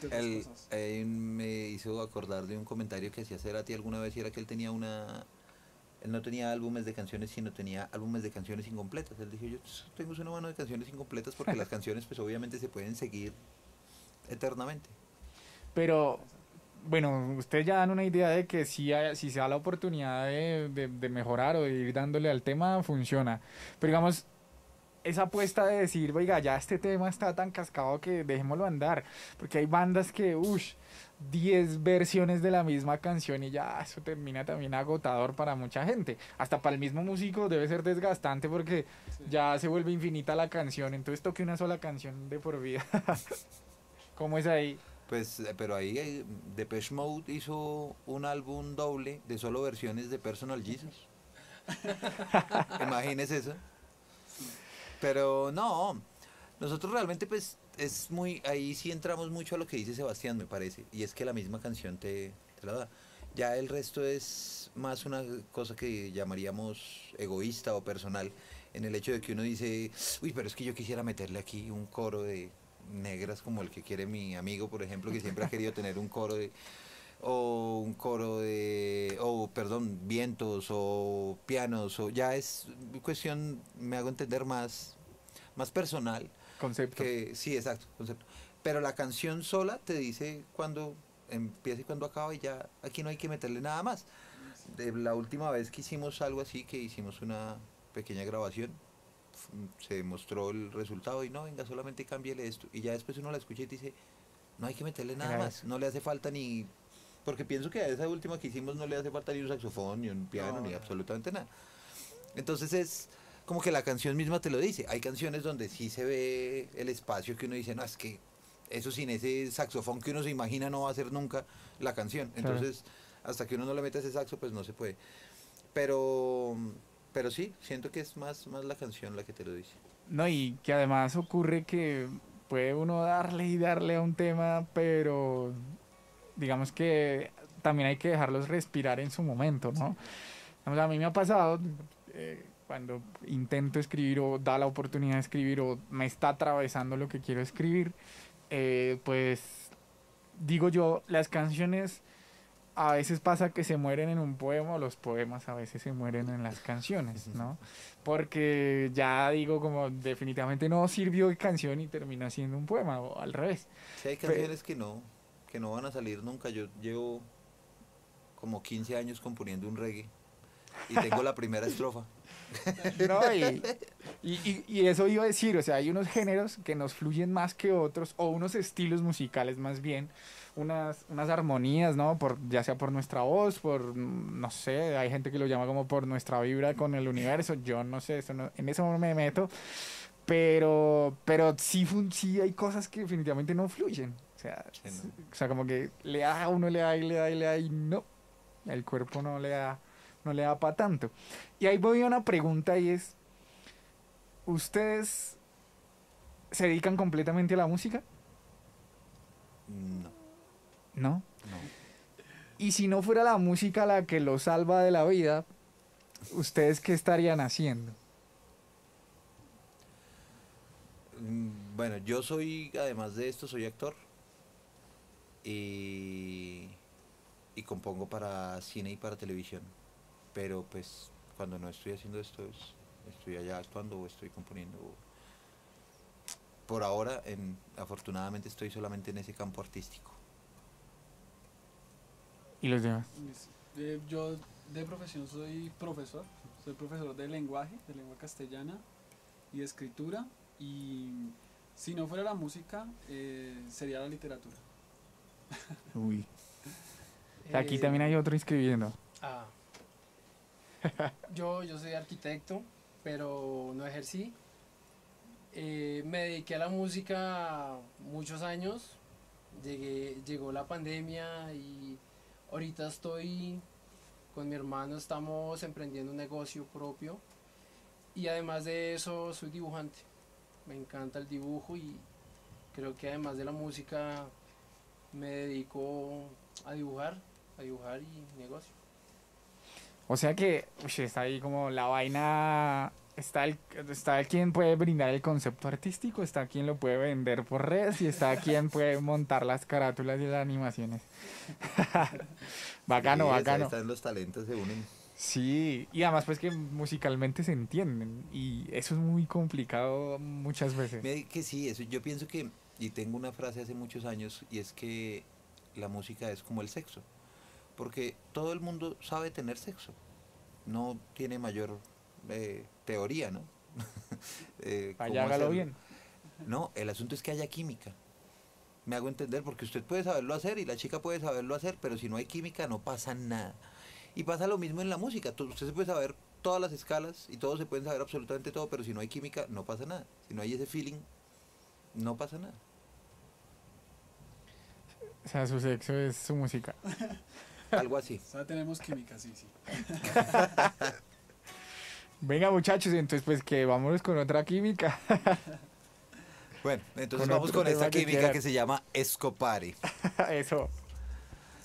Cosas. él me hizo acordar de un comentario que hacía Cerati alguna vez y era que él tenía una... Él no tenía álbumes de canciones, sino tenía álbumes de canciones incompletas. Él dijo, yo tengo una mano de canciones incompletas porque las canciones pues obviamente se pueden seguir eternamente. Pero, bueno, ustedes ya dan una idea de que si, hay- si se da la oportunidad de, de- de mejorar o de ir dándole al tema, funciona. Pero digamos, esa apuesta de decir, oiga, ya este tema está tan cascado que dejémoslo andar. Porque hay bandas que, uff, 10 versiones de la misma canción y ya eso termina también agotador para mucha gente. Hasta para el mismo músico debe ser desgastante porque Sí. ya se vuelve infinita la canción. Entonces toque una sola canción de por vida. ¿Cómo es ahí? Pues, eh, pero ahí eh, Depeche Mode hizo un álbum doble de solo versiones de Personal Jesus. Imagínese eso. Pero no, nosotros realmente pues es muy, ahí sí entramos mucho a lo que dice Sebastián, me parece, y es que la misma canción te, te la da. Ya el resto es más una cosa que llamaríamos egoísta o personal, en el hecho de que uno dice, uy, pero es que yo quisiera meterle aquí un coro de negras como el que quiere mi amigo, por ejemplo, que siempre ha querido tener un coro de o un coro de o perdón vientos o pianos o ya es cuestión me hago entender más más personal Concepto. que sí exacto concepto pero la canción sola te dice cuándo empieza y cuándo acaba y ya aquí no hay que meterle nada más de la última vez que hicimos algo así que hicimos una pequeña grabación se mostró el resultado y no venga solamente cámbiale esto y ya después uno la escucha y dice no hay que meterle nada Era más eso. no le hace falta ni porque pienso que a esa última que hicimos no le hace falta ni un saxofón, ni un piano, No, ni no. absolutamente nada. Entonces es como que la canción misma te lo dice. Hay canciones donde sí se ve el espacio que uno dice, no, es que eso sin ese saxofón que uno se imagina no va a ser nunca la canción. Claro. Entonces, hasta que uno no le meta ese saxo, pues no se puede. Pero, pero sí, siento que es más, más la canción la que te lo dice. No, y que además ocurre que puede uno darle y darle a un tema, pero digamos que también hay que dejarlos respirar en su momento, ¿no? Digamos, a mí me ha pasado eh, cuando intento escribir o da la oportunidad de escribir o me está atravesando lo que quiero escribir, eh, pues digo yo, las canciones a veces pasa que se mueren en un poema o los poemas a veces se mueren en las canciones, ¿no? Porque ya digo como definitivamente no sirvió de canción y termina siendo un poema o al revés. Sí, hay canciones que no, que no van a salir nunca. Yo llevo como 15 años componiendo un reggae y tengo la primera estrofa. ¿no? Y, y, y- eso iba a decir, o sea, hay unos géneros que nos fluyen más que otros, o unos estilos musicales más bien, unas, unas armonías, ¿no? Por, ya sea por nuestra voz, por, no sé, hay gente que lo llama como por nuestra vibra con el universo, yo no sé, eso no- en eso no me meto, pero, pero sí, sí hay cosas que definitivamente no fluyen, o sea, Sí, no. o sea, como que le da uno, le da y le da y le da y no, el cuerpo no le da, no le da para tanto. Y ahí voy a una pregunta y es, ¿ustedes se dedican completamente a la música? No, No. no. Y si no fuera la música la que los salva de la vida, ¿ustedes qué estarían haciendo? Mm, Bueno, yo soy, además de esto, soy actor y, y compongo para cine y para televisión. Pero pues cuando no estoy haciendo esto, es- estoy allá actuando o estoy componiendo. por ahora, en, afortunadamente, estoy solamente en ese campo artístico. ¿Y los demás? Eh, yo de profesión soy profesor, soy profesor de lenguaje, de lengua castellana y de escritura. Y si no fuera la música, eh, sería la literatura. Uy. Aquí Eh, también hay otro inscribiendo. Ah. Yo, yo soy arquitecto, pero no ejercí. Eh, me dediqué a la música muchos años. Llegué, llegó la pandemia y ahorita estoy con mi hermano, estamos emprendiendo un negocio propio. Y además de eso, soy dibujante. Me encanta el dibujo y creo que además de la música me dedico a dibujar, a dibujar y negocio. O sea que uy, está ahí como la vaina. Está el, está quien puede brindar el concepto artístico, está quien lo puede vender por redes y está quien puede montar las carátulas y las animaciones. bacano, Sí, ahí bacano. Están los talentos, se unen. Sí, y además pues que musicalmente se entienden y eso es muy complicado muchas veces. Que sí, eso yo pienso que, y tengo una frase hace muchos años, y es que la música es como el sexo. Porque todo el mundo sabe tener sexo. No tiene mayor eh, teoría, ¿no? Eh, Allá hágalo bien. No, el asunto es que haya química. Me hago entender porque usted puede saberlo hacer y la chica puede saberlo hacer, pero si no hay química no pasa nada. Y pasa lo mismo en la música. Usted se puede saber todas las escalas y todos se pueden saber absolutamente todo, pero si no hay química no pasa nada. Si no hay ese feeling, no pasa nada. O sea, su sexo es su música. Algo así. O sea, tenemos química, sí, sí. Venga muchachos, entonces pues que vámonos con otra química. Bueno, entonces Con vamos con esta que química que se llama Escopare. eso.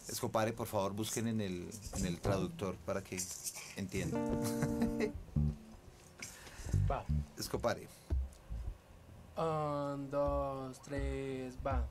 Escopare, por favor, busquen en el, en el traductor para que entiendan. Va. Escopare. Un, dos, tres, va.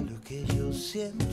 Lo que yo siento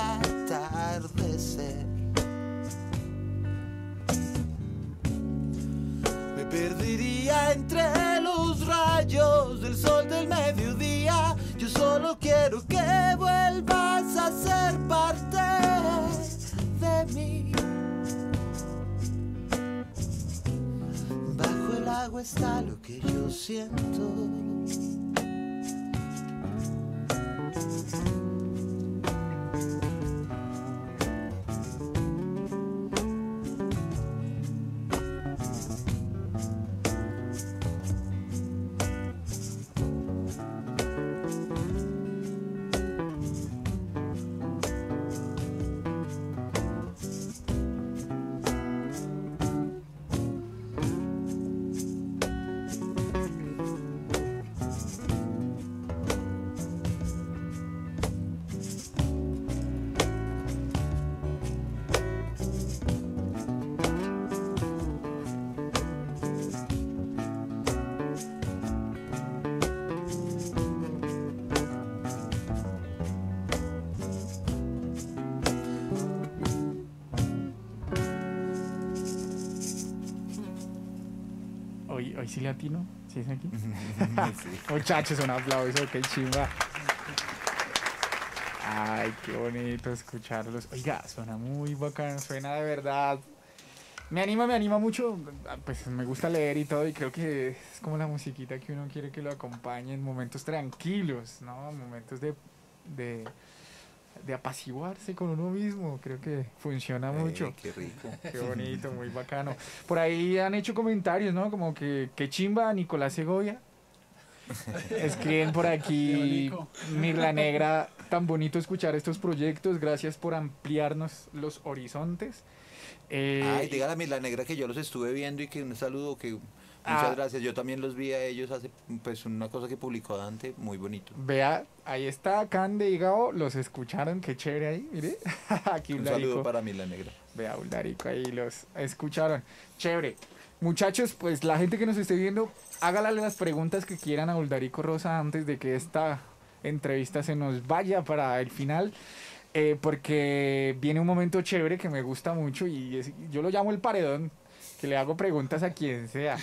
atardecer. Me perdería entre los rayos del sol del mediodía. Yo solo quiero que vuelvas a ser parte de mí. Bajo el agua está lo que yo siento Sí. Muchachos, un aplauso, qué chimba. Ay, qué bonito escucharlos. Oiga, suena muy bacano, suena de verdad. Me anima, me anima mucho. Pues me gusta leer y todo, y creo que es como la musiquita que uno quiere que lo acompañe en momentos tranquilos, ¿no? Momentos de, de, de apaciguarse con uno mismo. Creo que funciona mucho. Eh, qué rico. Qué bonito, muy bacano. Por ahí han hecho comentarios, ¿no? Como que, que chimba Nicolás Segovia. Escriben por aquí. Mirla Negra, tan bonito escuchar estos proyectos, gracias por ampliarnos los horizontes. Eh, Ay, dígale a Mila Negra que yo los estuve viendo y que un saludo, que muchas Ah. gracias. Yo también los vi a ellos hace, pues, una cosa que publicó Dante, muy bonito. Vea, ahí está Cande y Gao, los escucharon, qué chévere ahí, mire. Aquí Un saludo para Mila Negra. Vea, Uldarico ahí los escucharon. Chévere. Muchachos, pues la gente que nos esté viendo, hágale las preguntas que quieran a Uldarico Rosa antes de que esta entrevista se nos vaya para el final. eh, porque viene un momento chévere que me gusta mucho y yo lo llamo el paredón, que le hago preguntas a quien sea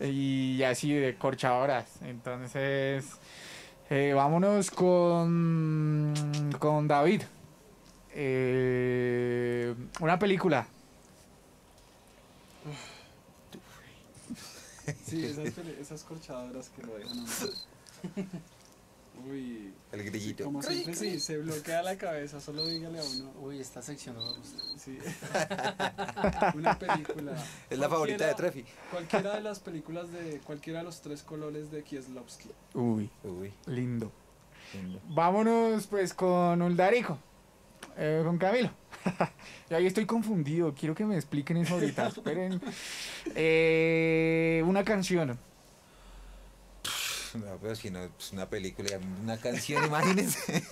y así de corchadoras. Entonces, eh, vámonos con, con David. Eh, una película. Sí, esas, pele- esas corchadoras que lo dejan a uno. Uy. El grillito. Como siempre, sí, se bloquea la cabeza, solo dígale a uno. Uy, esta sección no me gusta. Sí. Una película. Es la favorita de Trefi. Cualquiera de las películas de cualquiera de los tres colores de Kieslowski. Uy, Uy, lindo. lindo. Vámonos pues con Uldarico, eh, con Camilo. Ahí estoy confundido, quiero que me expliquen eso ahorita. Esperen. Eh, una canción. No, pero si no, es una película, una canción, imagínense.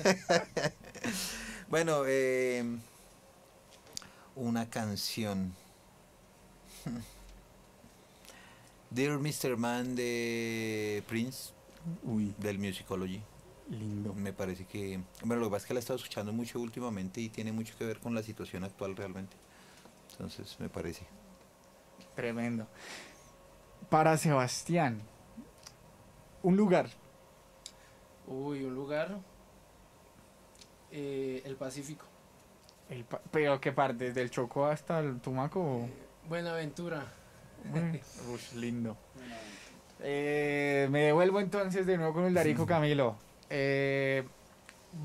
bueno, eh, una canción. Dear Mr. Man de Prince, Uy, del Musicology. Lindo. Me parece que. Bueno, lo que pasa es que la he estado escuchando mucho últimamente y tiene mucho que ver con la situación actual realmente. Entonces, me parece. Tremendo. Para Sebastián, un lugar. Uy, un lugar. eh, el Pacífico. El pa- pero qué parte, desde el Chocó hasta el Tumaco. o- Buenaventura. Uy, ush, lindo. Eh, me devuelvo entonces de nuevo con el Darico Camilo. Eh,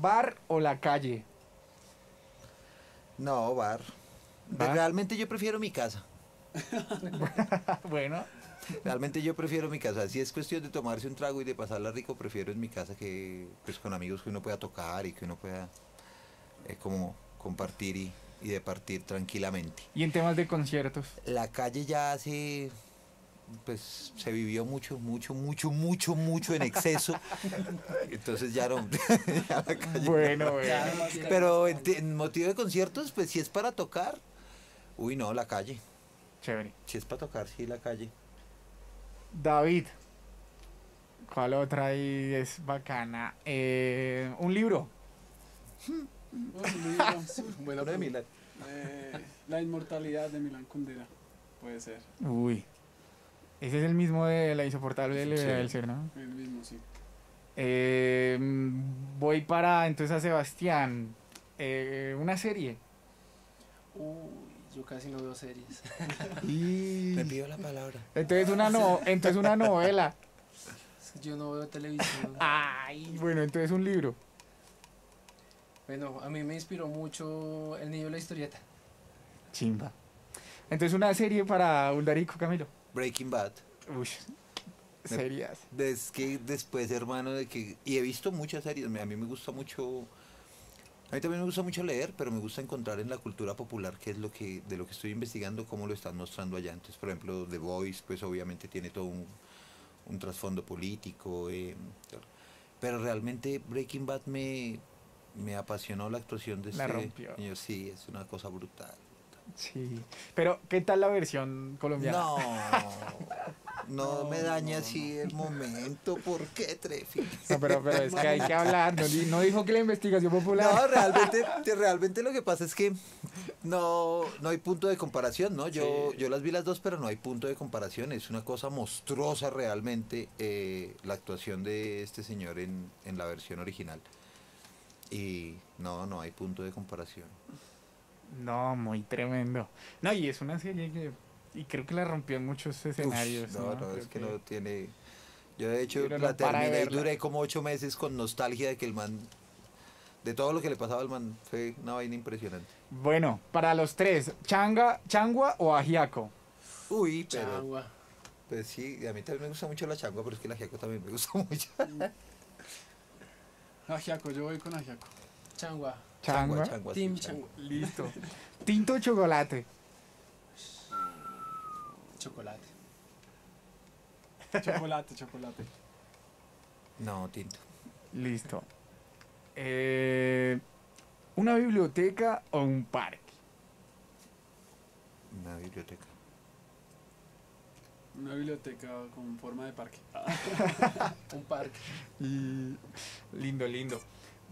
¿Bar o la calle? No, bar. ¿Bar? Realmente yo prefiero mi casa. bueno, Realmente yo prefiero mi casa. Si es cuestión de tomarse un trago y de pasarla rico, prefiero en mi casa que pues con amigos que uno pueda tocar y que uno pueda eh, como compartir y, y departir tranquilamente. y en temas de conciertos. La calle ya hace pues se vivió mucho, mucho, mucho, mucho, mucho en exceso. Entonces ya no. ya la calle- Bueno, bueno. Pero en, motivo de conciertos, pues si es para tocar, uy no, la calle. Chévere. Si es para tocar, sí, la calle. David, ¿cuál otra ahí es bacana? Eh, un libro. un libro, Bueno, de Milán. eh, La inmortalidad de Milán Kundera. Puede ser. Uy. Ese es el mismo de La insoportable de Sí. del ser, ¿no? El mismo, sí. Eh, mm, voy para entonces a Sebastián. Eh, una serie. Uy, yo casi no veo series. Y... Me pido la palabra. Entonces una no, entonces una novela. Yo no veo televisión. Ay, bueno, entonces un libro. Bueno, a mí me inspiró mucho El niño de la historieta. Chimba. Entonces una serie para Uldarico Camilo. Breaking Bad. Uy, serias. Es que después, hermano, de que... Y he visto muchas series. A mí me gusta mucho... A mí también me gusta mucho leer, pero me gusta encontrar en la cultura popular qué es lo que de lo que estoy investigando, cómo lo están mostrando allá. Entonces, por ejemplo, The Voice, pues obviamente tiene todo un, un trasfondo político. eh, pero realmente Breaking Bad me, me apasionó la actuación de La este rompió. Sí, es una cosa brutal. Sí. Pero, ¿qué tal la versión colombiana? No, no me dañe así el momento. ¿Por qué, Trefi? No, pero, pero es que hay que hablar. No, di- no dijo que la investigación popular. No, realmente, realmente lo que pasa es que no, no hay punto de comparación, ¿no? Yo, yo las vi las dos, pero no hay punto de comparación. Es una cosa monstruosa realmente eh, la actuación de este señor en, en la versión original. Y no, no hay punto de comparación. No, muy tremendo. No, y es una serie que. Y creo que la rompió en muchos escenarios. Uf, no, no, es que no tiene... Yo de hecho no la terminé y duré como ocho meses con nostalgia de que el man... De todo lo que le pasaba al man, fue una vaina impresionante. Bueno, para los tres, ¿changa, changua o ajiaco? Uy, pero... Chagua. Pues sí, a mí también me gusta mucho la changua, pero es que la ajiaco también me gusta mucho. Ajiaco, yo voy con Ajiaco. Changua. Changua. changua, sí, Team changua. changua. Listo. Tinto o chocolate. Chocolate. Chocolate, chocolate. No, tinto. Listo. Eh, ¿Una biblioteca o un parque? Una biblioteca. Una biblioteca con forma de parque. Un parque. Y lindo, lindo.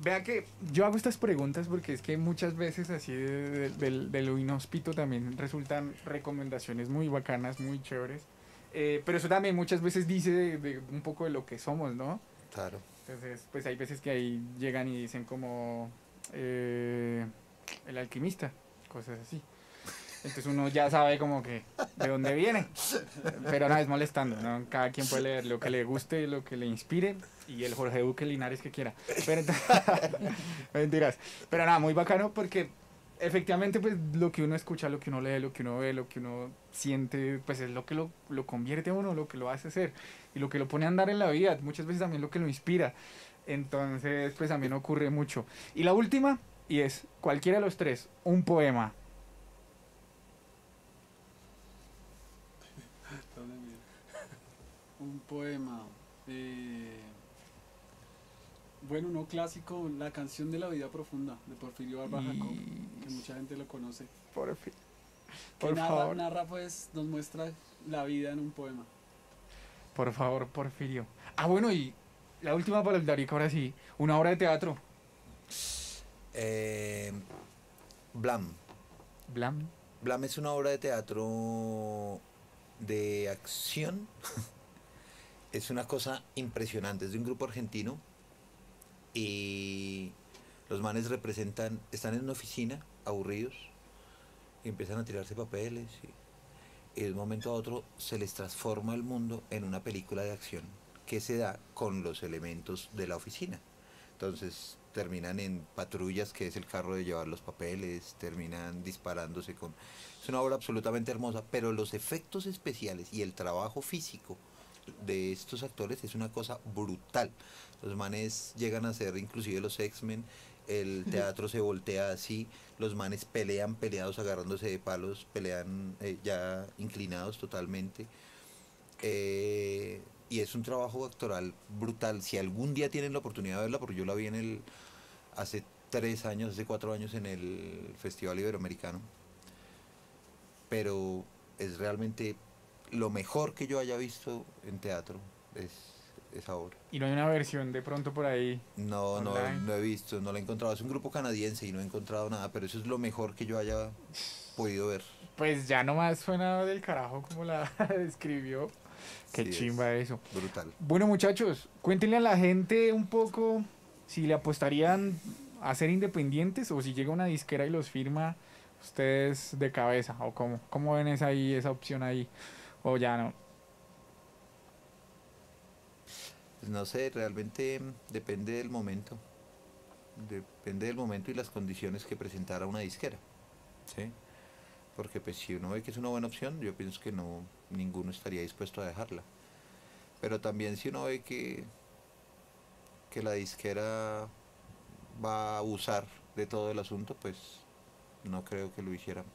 Vea que yo hago estas preguntas porque es que muchas veces así de, de- del- de lo inhóspito también resultan recomendaciones muy bacanas, muy chéveres. Eh, pero eso también muchas veces dice un poco de lo que somos, ¿no? Claro. Entonces, pues hay veces que ahí llegan y dicen como eh, el alquimista, cosas así. Entonces uno ya sabe como que de dónde viene. Pero no es molestando, ¿no? Cada quien puede leer lo que le guste, lo que le inspire y el Jorge Duque Linares que quiera. Pero ent- mentiras. Pero nada, muy bacano porque efectivamente pues lo que uno escucha, lo que uno lee, lo que uno ve, lo que uno siente, pues es lo que lo, lo convierte a uno, lo que lo hace ser y lo que lo pone a andar en la vida, muchas veces también lo que lo inspira. Entonces, pues también ocurre mucho. Y la última, y es cualquiera de los tres, un poema. ¿Dónde mira? Un poema. eh, bueno, uno clásico, La canción de la vida profunda, de Porfirio Barba Jacob, que mucha gente lo conoce. Por fin. Que Por narra, favor. narra, pues, nos muestra la vida en un poema. Por favor, Porfirio. Ah, bueno, y la última para el Darico, ahora sí. Una obra de teatro. Eh, Blam. Blam. Blam es una obra de teatro de acción. es una cosa impresionante. Es de un grupo argentino. Y los manes representan, están en una oficina, aburridos, y empiezan a tirarse papeles. Y, de un momento a otro se les transforma el mundo en una película de acción que se da con los elementos de la oficina. Entonces terminan en patrullas, que es el carro de llevar los papeles, terminan disparándose con... Es una obra absolutamente hermosa, pero los efectos especiales y el trabajo físico de estos actores es una cosa brutal. Los manes llegan a ser inclusive los X-Men, el teatro se voltea así, los manes pelean peleados agarrándose de palos, pelean eh, ya inclinados totalmente. Eh, y es un trabajo actoral brutal. Si algún día tienen la oportunidad de verla, porque yo la vi en el hace tres años, hace cuatro años en el Festival Iberoamericano. Pero es realmente lo mejor que yo haya visto en teatro, es esa obra. Y no hay una versión de pronto por ahí. No, no, Online. no he visto, no la he encontrado. Es un grupo canadiense y no he encontrado nada, pero eso es lo mejor que yo haya podido ver. Pues ya nomás suena del carajo como la describió. Qué Sí, es chimba eso. Brutal. Bueno, muchachos, cuéntenle a la gente un poco si le apostarían a ser independientes o si llega una disquera y los firma ustedes de cabeza o cómo, cómo ven esa ahí, esa opción ahí o ya no. Pues no sé, realmente depende del momento. Depende del momento y las condiciones que presentara una disquera. ¿sí? Porque pues si uno ve que es una buena opción, yo pienso que no ninguno estaría dispuesto a dejarla. Pero también si uno ve que, que la disquera va a abusar de todo el asunto, pues no creo que lo hiciéramos.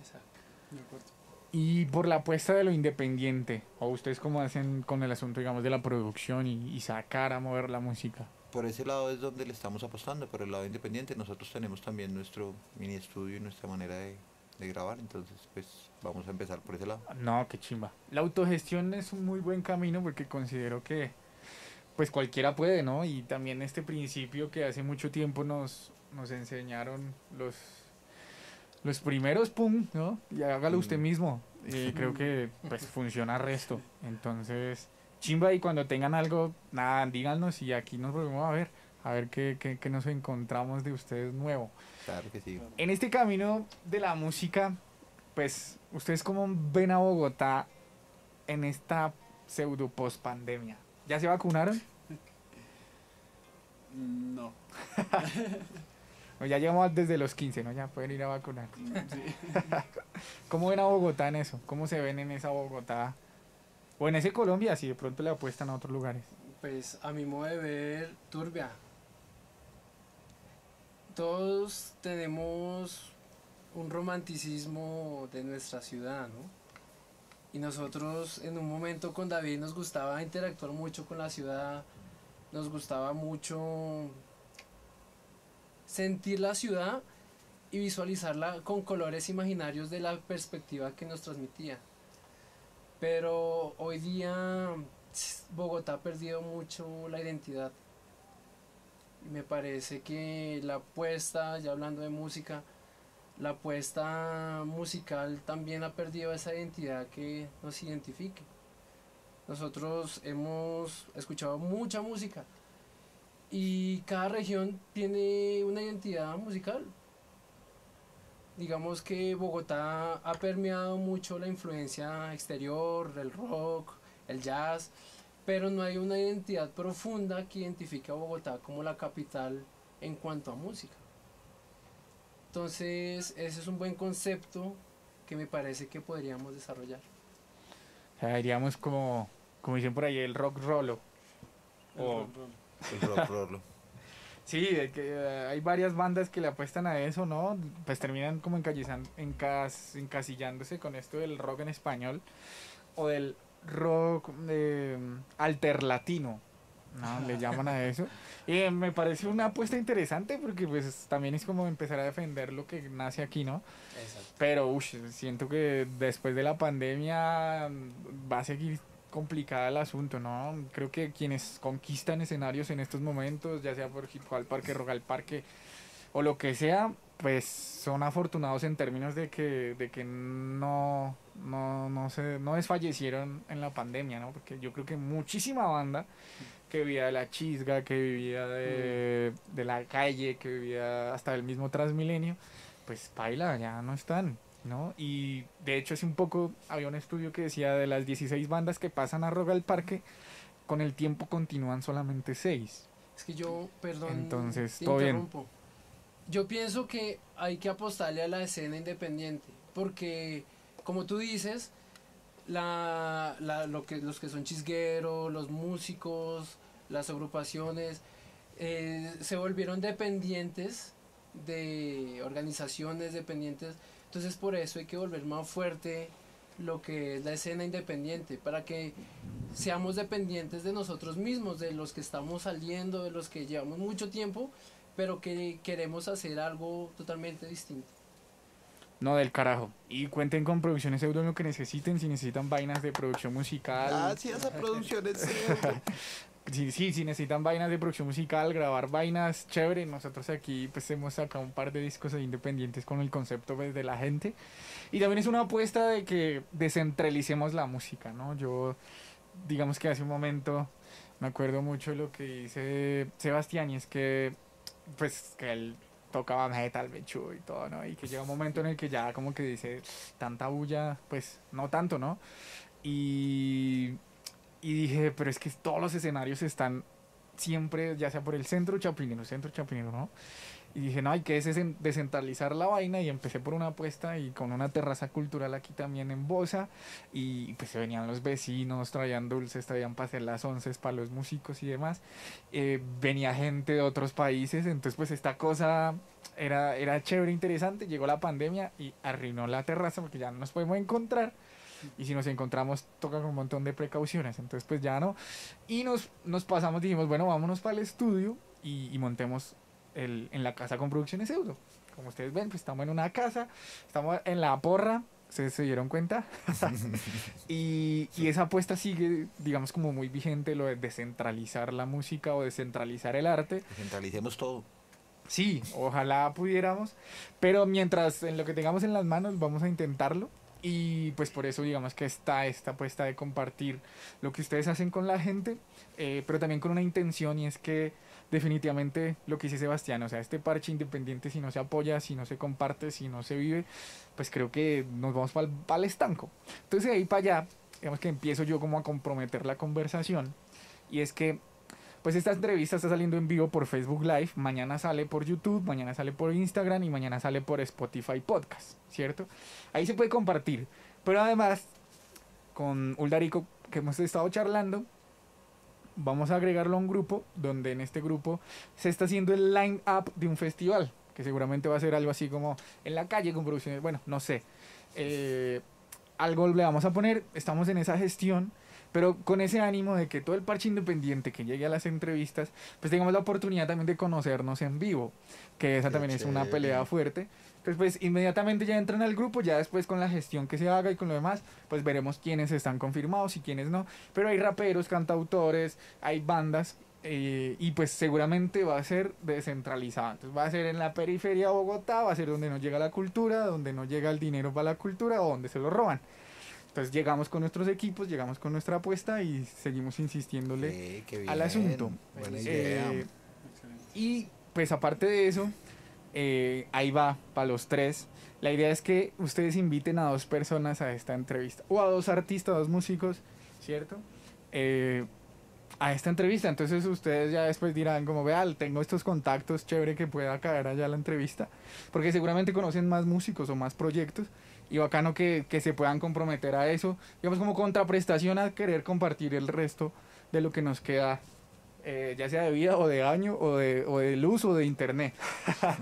Exacto. De acuerdo. Y por la apuesta de lo independiente, o ustedes cómo hacen con el asunto, digamos, de la producción y, y sacar a mover la música. Por ese lado es donde le estamos apostando, por el lado independiente. Nosotros tenemos también nuestro mini estudio y nuestra manera de, de grabar, entonces pues vamos a empezar por ese lado. No, qué chimba. La autogestión es un muy buen camino porque considero que pues cualquiera puede, ¿no? Y también este principio que hace mucho tiempo nos, nos enseñaron los, los primeros, pum, ¿no? Y hágalo usted Mm. mismo. Y creo que pues funciona resto. Entonces, chimba y cuando tengan algo, nada, díganos y aquí nos volvemos a ver. A ver qué, qué, qué nos encontramos de ustedes nuevo. Claro que sí. En este camino de la música, pues, ¿ustedes cómo ven a Bogotá en esta pseudo post pandemia? ¿Ya se vacunaron? Mm, No. Ya llegamos desde los 15, ¿no? Ya pueden ir a vacunar. Sí. ¿Cómo ven a Bogotá en eso? ¿Cómo se ven en esa Bogotá? O en ese Colombia, si de pronto le apuestan a otros lugares. Pues a mi modo de ver, turbia. Todos tenemos un romanticismo de nuestra ciudad, ¿no? Y nosotros en un momento con David nos gustaba interactuar mucho con la ciudad, nos gustaba mucho sentir la ciudad y visualizarla con colores imaginarios de la perspectiva que nos transmitía. Pero hoy día Bogotá ha perdido mucho la identidad. Me parece que la apuesta, ya hablando de música, la apuesta musical también ha perdido esa identidad que nos identifique. Nosotros hemos escuchado mucha música y cada región tiene una identidad musical. Digamos que Bogotá ha permeado mucho la influencia exterior, el rock, el jazz, pero no hay una identidad profunda que identifique a Bogotá como la capital en cuanto a música. Entonces, ese es un buen concepto que me parece que podríamos desarrollar. O sea, diríamos como, como dicen por ahí, el rock rolo. El O- rock, roll. El rock. Sí, de que eh, hay varias bandas que le apuestan a eso, ¿no? Pues terminan como encallizan- encas- encasillándose con esto del rock en español o del rock eh, alterlatino, ¿no? Le llaman a eso. Y eh, me parece una apuesta interesante porque pues también es como empezar a defender lo que nace aquí, ¿no? Exacto. Pero ush, siento que después de la pandemia va a seguir complicada el asunto, ¿no? Creo que quienes conquistan escenarios en estos momentos, ya sea por Hip Parque, Rock al Parque o lo que sea, pues son afortunados en términos de que, de que no, no, no, se, no desfallecieron en la pandemia, ¿no? Porque yo creo que muchísima banda que vivía de la chisga, que vivía de, de la calle, que vivía hasta el mismo Transmilenio, pues baila, ya no están, ¿no? Y de hecho hace un poco había un estudio que decía de las 16 bandas que pasan a Rock al Parque, con el tiempo continúan solamente 6. Es que yo, perdón, Entonces, te todo bien. interrumpo. Yo pienso que hay que apostarle a la escena independiente, porque como tú dices, la, la- lo que, los que son chisgueros, los músicos, las agrupaciones, eh, se volvieron dependientes de organizaciones dependientes. Entonces por eso hay que volver más fuerte lo que es la escena independiente, para que seamos dependientes de nosotros mismos, de los que estamos saliendo, de los que llevamos mucho tiempo, pero que queremos hacer algo totalmente distinto. No del carajo. Y cuenten con producciones pseudo en lo que necesiten, si necesitan vainas de producción musical. Gracias a Producciones Pseudo. Sí, sí, si necesitan vainas de producción musical, grabar vainas, chévere. Nosotros aquí pues hemos sacado un par de discos independientes con el concepto pues, de la gente. Y también es una apuesta de que descentralicemos la música, ¿no? Yo, digamos que hace un momento me acuerdo mucho de lo que dice Sebastián y es que, pues, que él tocaba metal, mechu y todo, ¿no? Y que llega un momento en el que ya como que dice, tanta bulla, pues, no tanto, ¿no? Y y dije, pero es que todos los escenarios están siempre, ya sea por el centro chapinero, centro chapinero, ¿no? Y dije, no, hay que descentralizar la vaina y empecé por una apuesta y con una terraza cultural aquí también en Bosa y pues se venían los vecinos, traían dulces, traían para hacer las once para los músicos y demás. Eh, venía gente de otros países, entonces pues esta cosa era, era chévere, interesante, llegó la pandemia y arruinó la terraza porque ya no nos podemos encontrar. Y si nos encontramos, toca con un montón de precauciones. Entonces, pues ya no. Y nos, nos pasamos, dijimos, bueno, vámonos para el estudio y, y montemos el- en la casa con producciones pseudo. Como ustedes ven, pues estamos en una casa, estamos en la porra, ¿ustedes se dieron cuenta? y, y esa apuesta sigue, digamos, como muy vigente, lo de descentralizar la música o descentralizar el arte. Centralicemos todo. Sí, ojalá pudiéramos, pero mientras en lo que tengamos en las manos vamos a intentarlo y pues por eso digamos que está esta apuesta de compartir lo que ustedes hacen con la gente, eh, pero también con una intención y es que definitivamente lo que dice Sebastián, o sea, este parche independiente si no se apoya, si no se comparte, si no se vive, pues creo que nos vamos para el estanco. Entonces de ahí para allá, digamos que empiezo yo como a comprometer la conversación y es que pues esta entrevista está saliendo en vivo por Facebook Live, mañana sale por YouTube, mañana sale por Instagram y mañana sale por Spotify Podcast, ¿cierto? Ahí se puede compartir. Pero además, con Uldarico, que hemos estado charlando, vamos a agregarlo a un grupo donde en este grupo se está haciendo el line-up de un festival, que seguramente va a ser algo así como en la calle con producciones, bueno, no sé. Eh, algo le vamos a poner, estamos en esa gestión pero con ese ánimo de que todo el parche independiente que llegue a las entrevistas, pues tengamos la oportunidad también de conocernos en vivo, que esa Qué también es una chévere. pelea fuerte. Entonces, pues inmediatamente ya entran al grupo, ya después con la gestión que se haga y con lo demás, pues veremos quiénes están confirmados y quiénes no. Pero hay raperos, cantautores, hay bandas. eh, y pues seguramente va a ser descentralizado. Entonces va a ser en la periferia de Bogotá, va a ser donde no llega la cultura, donde no llega el dinero para la cultura o donde se lo roban. Entonces llegamos con nuestros equipos, llegamos con nuestra apuesta y seguimos insistiéndole. Sí, al asunto. Buena Eh, idea. Eh, y pues aparte de eso, eh, ahí va para los tres. La idea es que ustedes inviten a dos personas a esta entrevista. O a dos artistas, dos músicos, ¿cierto? Eh, a esta entrevista. Entonces ustedes ya después dirán como, vean, tengo estos contactos, chévere que pueda caer allá la entrevista. Porque seguramente conocen más músicos o más proyectos. Y bacano que, que se puedan comprometer a eso. Digamos como contraprestación a querer compartir el resto de lo que nos queda eh, ya sea de vida o de año o de, o de luz o de internet.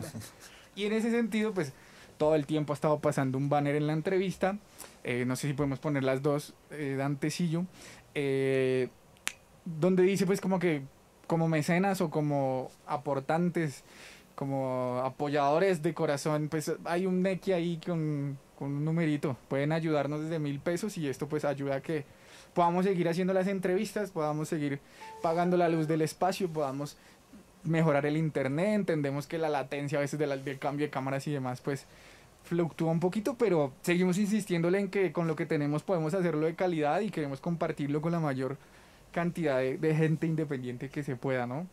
y en ese sentido, pues todo el tiempo ha estado pasando un banner en la entrevista. eh, no sé si podemos poner las dos, eh, Dantecillo. eh, donde dice pues como que como mecenas o como aportantes, como apoyadores de corazón, pues hay un neque ahí con, con un numerito. Pueden ayudarnos desde mil pesos y esto pues ayuda a que podamos seguir haciendo las entrevistas, podamos seguir pagando la luz del espacio, podamos mejorar el internet, entendemos que la latencia a veces de del cambio de cámaras y demás pues fluctúa un poquito, pero seguimos insistiéndole en que con lo que tenemos podemos hacerlo de calidad y queremos compartirlo con la mayor cantidad de, de gente independiente que se pueda, ¿no?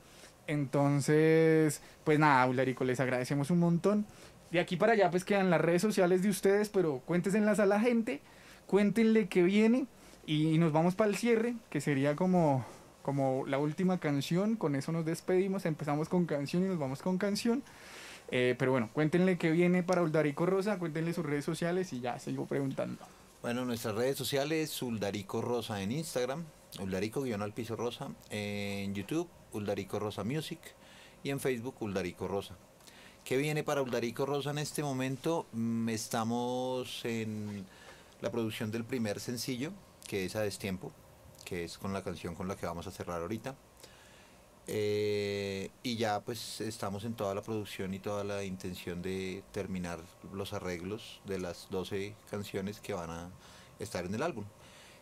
Entonces, pues nada, Ularico, les agradecemos un montón. De aquí para allá pues quedan las redes sociales de ustedes, pero cuéntesenlas a la gente, cuéntenle que viene y nos vamos para el cierre, que sería como, como la última canción. Con eso nos despedimos. Empezamos con canción y nos vamos con canción. Eh, pero bueno, cuéntenle que viene para Uldarico Rosa, cuéntenle sus redes sociales y ya sigo preguntando. Bueno, nuestras redes sociales, Uldarico Rosa en Instagram, Uldarico guion al piso rosa, en YouTube, Uldarico Rosa Music y en Facebook, Uldarico Rosa. ¿Qué viene para Uldarico Rosa en este momento? Mm, Estamos en la producción del primer sencillo, que es A Destiempo, que es con la canción con la que vamos a cerrar ahorita. Eh, y ya pues estamos en toda la producción y toda la intención de terminar los arreglos de las 12 canciones que van a estar en el álbum.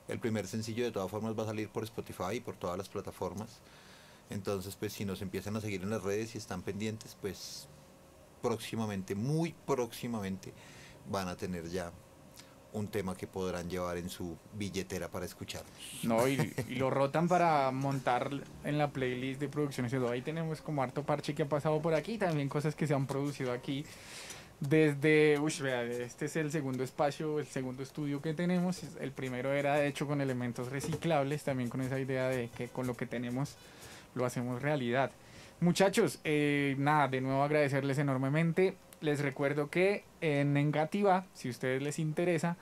El primer sencillo de todas formas va a salir por Spotify y por todas las plataformas. Entonces pues si nos empiezan a seguir en las redes y están pendientes pues próximamente, muy próximamente van a tener ya un tema que podrán llevar en su billetera para escucharnos. No, y, y lo rotan para montar en la playlist de producciones. Ahí tenemos como harto parche que ha pasado por aquí, también cosas que se han producido aquí. Desde, uy, vea, este es el segundo espacio, el segundo estudio que tenemos. El primero era de hecho con elementos reciclables, también con esa idea de que con lo que tenemos lo hacemos realidad. Muchachos, eh, nada, de nuevo agradecerles enormemente. Les recuerdo que en Negativa, si a ustedes les interesa,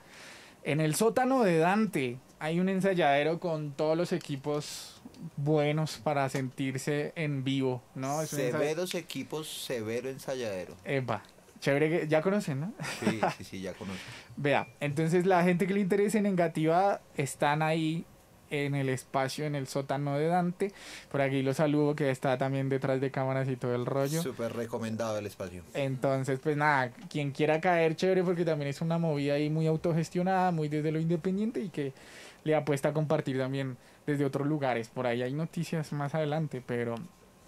en el sótano de Dante hay un ensayadero con todos los equipos buenos para sentirse en vivo, ¿no? Es Severos equipos, severo ensayadero. Epa, chévere, que ya conocen, ¿no? Sí, sí, sí, ya conozco. Vea, entonces la gente que le interese en Negativa están ahí en el espacio, en el sótano de Dante. Por aquí lo saludo, que está también detrás de cámaras y todo el rollo. Súper recomendado el espacio. Entonces, pues nada, quien quiera caer, chévere, porque también es una movida ahí muy autogestionada, muy desde lo independiente y que le apuesta a compartir también desde otros lugares. Por ahí hay noticias más adelante, pero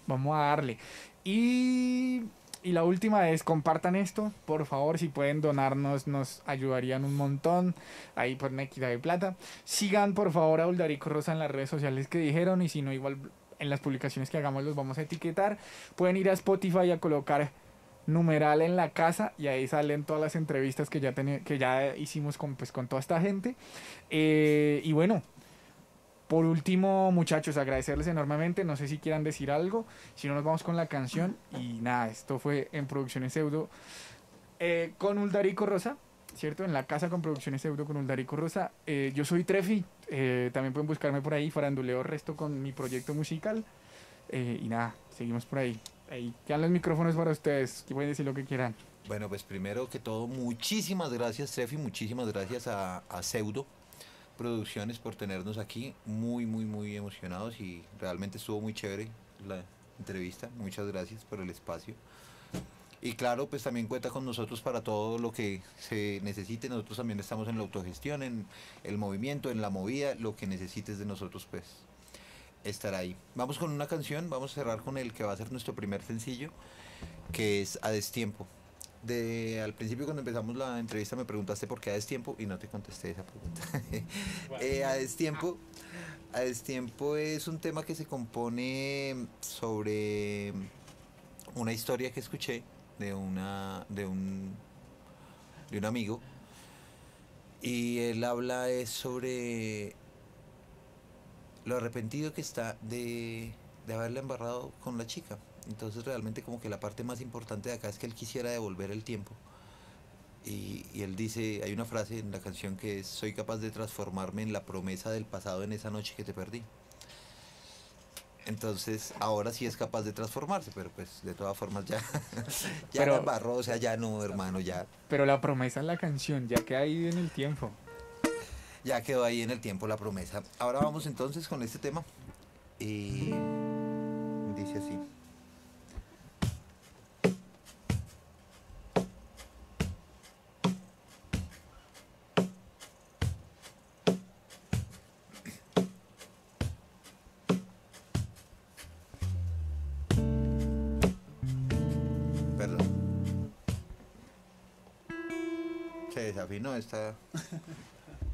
vamos a darle. Y, y la última es, compartan esto, por favor, si pueden donarnos, nos ayudarían un montón. Ahí por equidad de plata. Sigan, por favor, a Uldarico Rosa en las redes sociales que dijeron, y si no, igual en las publicaciones que hagamos los vamos a etiquetar. Pueden ir a Spotify a colocar numeral en la casa y ahí salen todas las entrevistas que ya, que ya hicimos con, pues, con toda esta gente. Eh, y bueno, por último, muchachos, agradecerles enormemente. No sé si quieran decir algo. Si no, nos vamos con la canción. Y nada, esto fue en Producciones Pseudo eh, con Uldarico Rosa, ¿cierto? En la casa con Producciones Pseudo con Uldarico Rosa. Eh, yo soy Trefi. eh, también pueden buscarme por ahí, faranduleo resto con mi proyecto musical. Y nada, seguimos por ahí. Ahí quedan los micrófonos para ustedes. Que pueden decir lo que quieran. Bueno, pues primero que todo, muchísimas gracias, Trefi, muchísimas gracias a, a Pseudo Producciones por tenernos aquí. Muy, muy, muy emocionados y realmente estuvo muy chévere la entrevista. Muchas gracias por el espacio. Y claro, pues también cuenta con nosotros para todo lo que se necesite. Nosotros también estamos en la autogestión, en el movimiento, en la movida. Lo que necesites de nosotros, pues estar ahí. Vamos con una canción, vamos a cerrar con el que va a ser nuestro primer sencillo, que es A Destiempo. De, al principio cuando empezamos la entrevista me preguntaste por qué a destiempo y no te contesté esa pregunta. Eh, a destiempo, a destiempo es un tema que se compone sobre una historia que escuché de una de un de un amigo y él habla es sobre lo arrepentido que está de, de haberle embarrado con la chica. Entonces realmente como que la parte más importante de acá es que él quisiera devolver el tiempo. Y, y él dice, hay una frase en la canción que es, soy capaz de transformarme en la promesa del pasado en esa noche que te perdí. Entonces ahora sí es capaz de transformarse, pero pues de todas formas ya, ya Pero- embarró, o sea, ya no, hermano, ya, Pero la promesa en la canción ya queda ahí en el tiempo. ya quedó ahí en el tiempo la promesa. Ahora vamos entonces con este tema. Y dice así.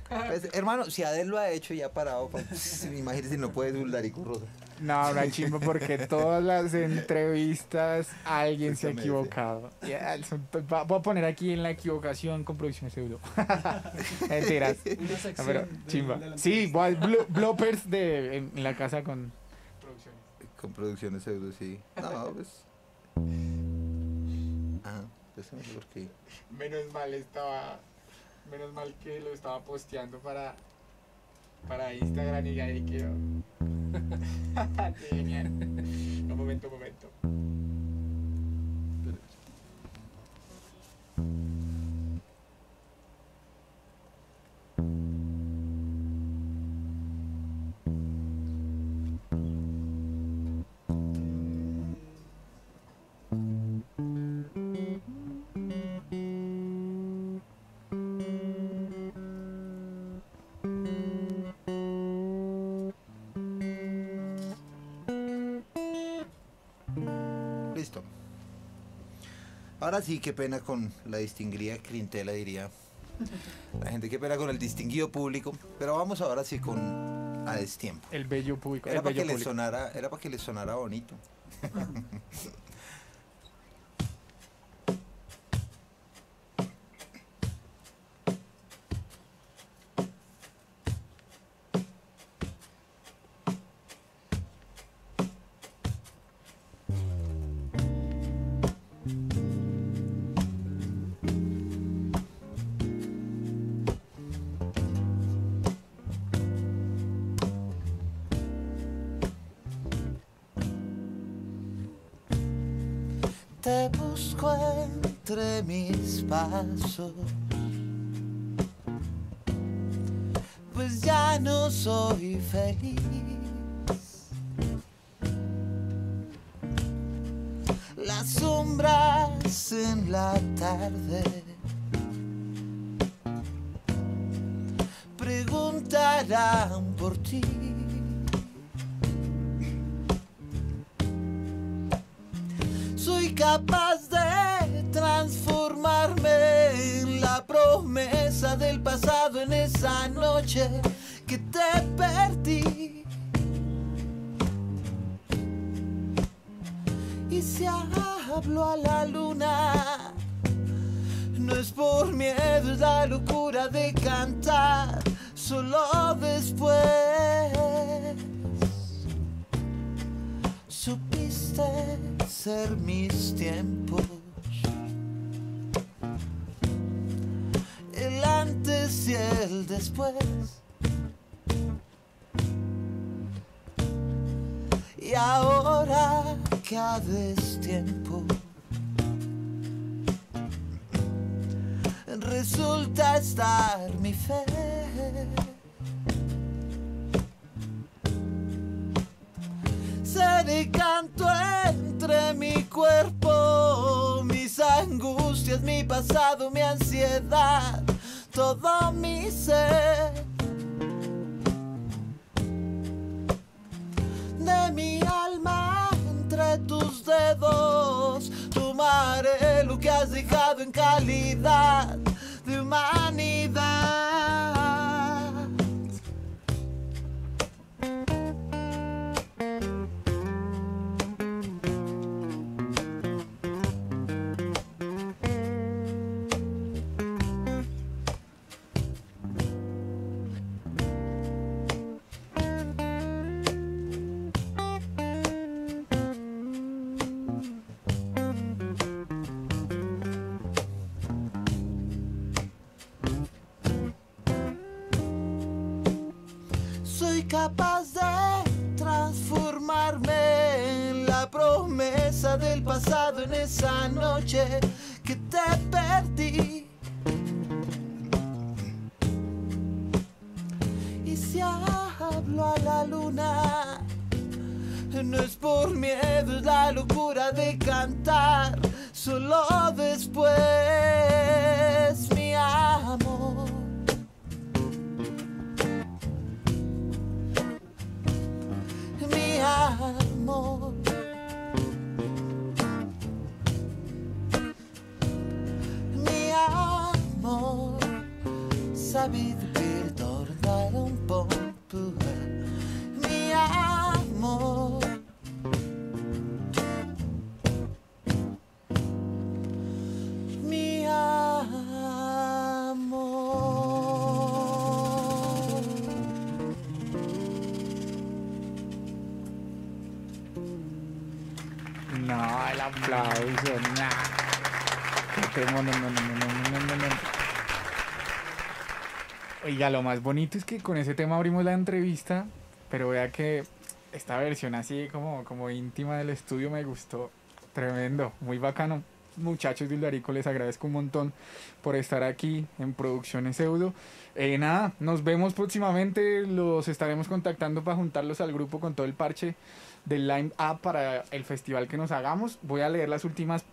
Pues, hermano, si Adel lo ha hecho y ha parado, pues, imagínese si no puede dulzar y currosa. No, una chimba porque todas las entrevistas alguien se ha equivocado. Ya, son to- va- voy a poner aquí en la equivocación con producciones pseudo. Mentiras. No, pero chimba. de Sí, voy a- blo- bloopers de en, en la casa con producciones. Con producciones pseudo, sí. No, pues. Ajá, pues por qué. Menos mal estaba menos mal que lo estaba posteando para para Instagram y ahí quedó. Genial. Un momento, momento. Ahora sí, qué pena con la distinguida clientela, diría. La gente, qué pena con el distinguido público. Pero vamos ahora sí con a destiempo. El bello público. Era el para bello que le sonara, era para que le sonara bonito. pues ya no soy feliz. Promesa del pasado en esa noche que te perdí. Y si hablo a la luna, no es por miedo, es la locura de cantar solo después. Supiste ser mis tiempos. Antes el después. Y ahora que a destiempo resulta estar mi fe. Seré canto entre mi cuerpo, mis angustias, mi pasado, mi ansiedad, todo mi ser. De mi alma entre tus dedos, tomaré lo que has dejado en calidad de humanidad. Pasado en esa noche que te perdí. Y si hablo a la luna, no es por miedo, la locura de cantar solo después, mi amor. mi amor. sabido que tornar un poco mi amor. Mi amor. No, el aplauso, nada. Qué. Oiga, lo más bonito es que con ese tema abrimos la entrevista, pero vea que esta versión así como, como íntima del estudio me gustó. Tremendo, muy bacano. Muchachos de Uldarico, les agradezco un montón por estar aquí en Producciones Pseudo. Eh, nada, nos vemos próximamente, los estaremos contactando para juntarlos al grupo con todo el parche del line up para el festival que nos hagamos. Voy a leer las últimas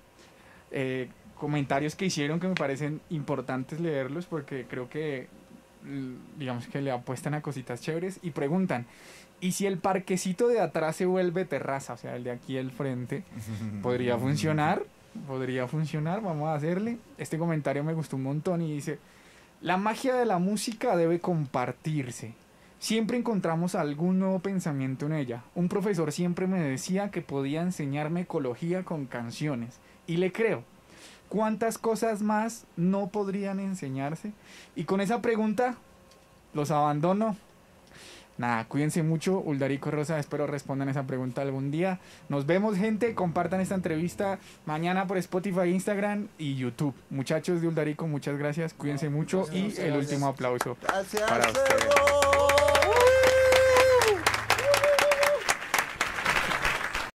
eh, comentarios que hicieron que me parecen importantes leerlos porque creo que digamos que le apuestan a cositas chéveres y preguntan ¿y si el parquecito de atrás se vuelve terraza? O sea, el de aquí al frente podría funcionar, podría funcionar, vamos a hacerle. Este comentario me gustó un montón y dice, la magia de la música debe compartirse. Siempre encontramos algún nuevo pensamiento en ella. Un profesor siempre me decía que podía enseñarme ecología con canciones. Y le creo. ¿Cuántas cosas más no podrían enseñarse? Y con esa pregunta los abandono. Nada, cuídense mucho. Uldarico Rosa, espero respondan esa pregunta algún día. Nos vemos, gente. Compartan esta entrevista mañana por Spotify, Instagram y YouTube. Muchachos de Uldarico, muchas gracias. Cuídense mucho. Gracias y el último aplauso. Gracias, Para ustedes.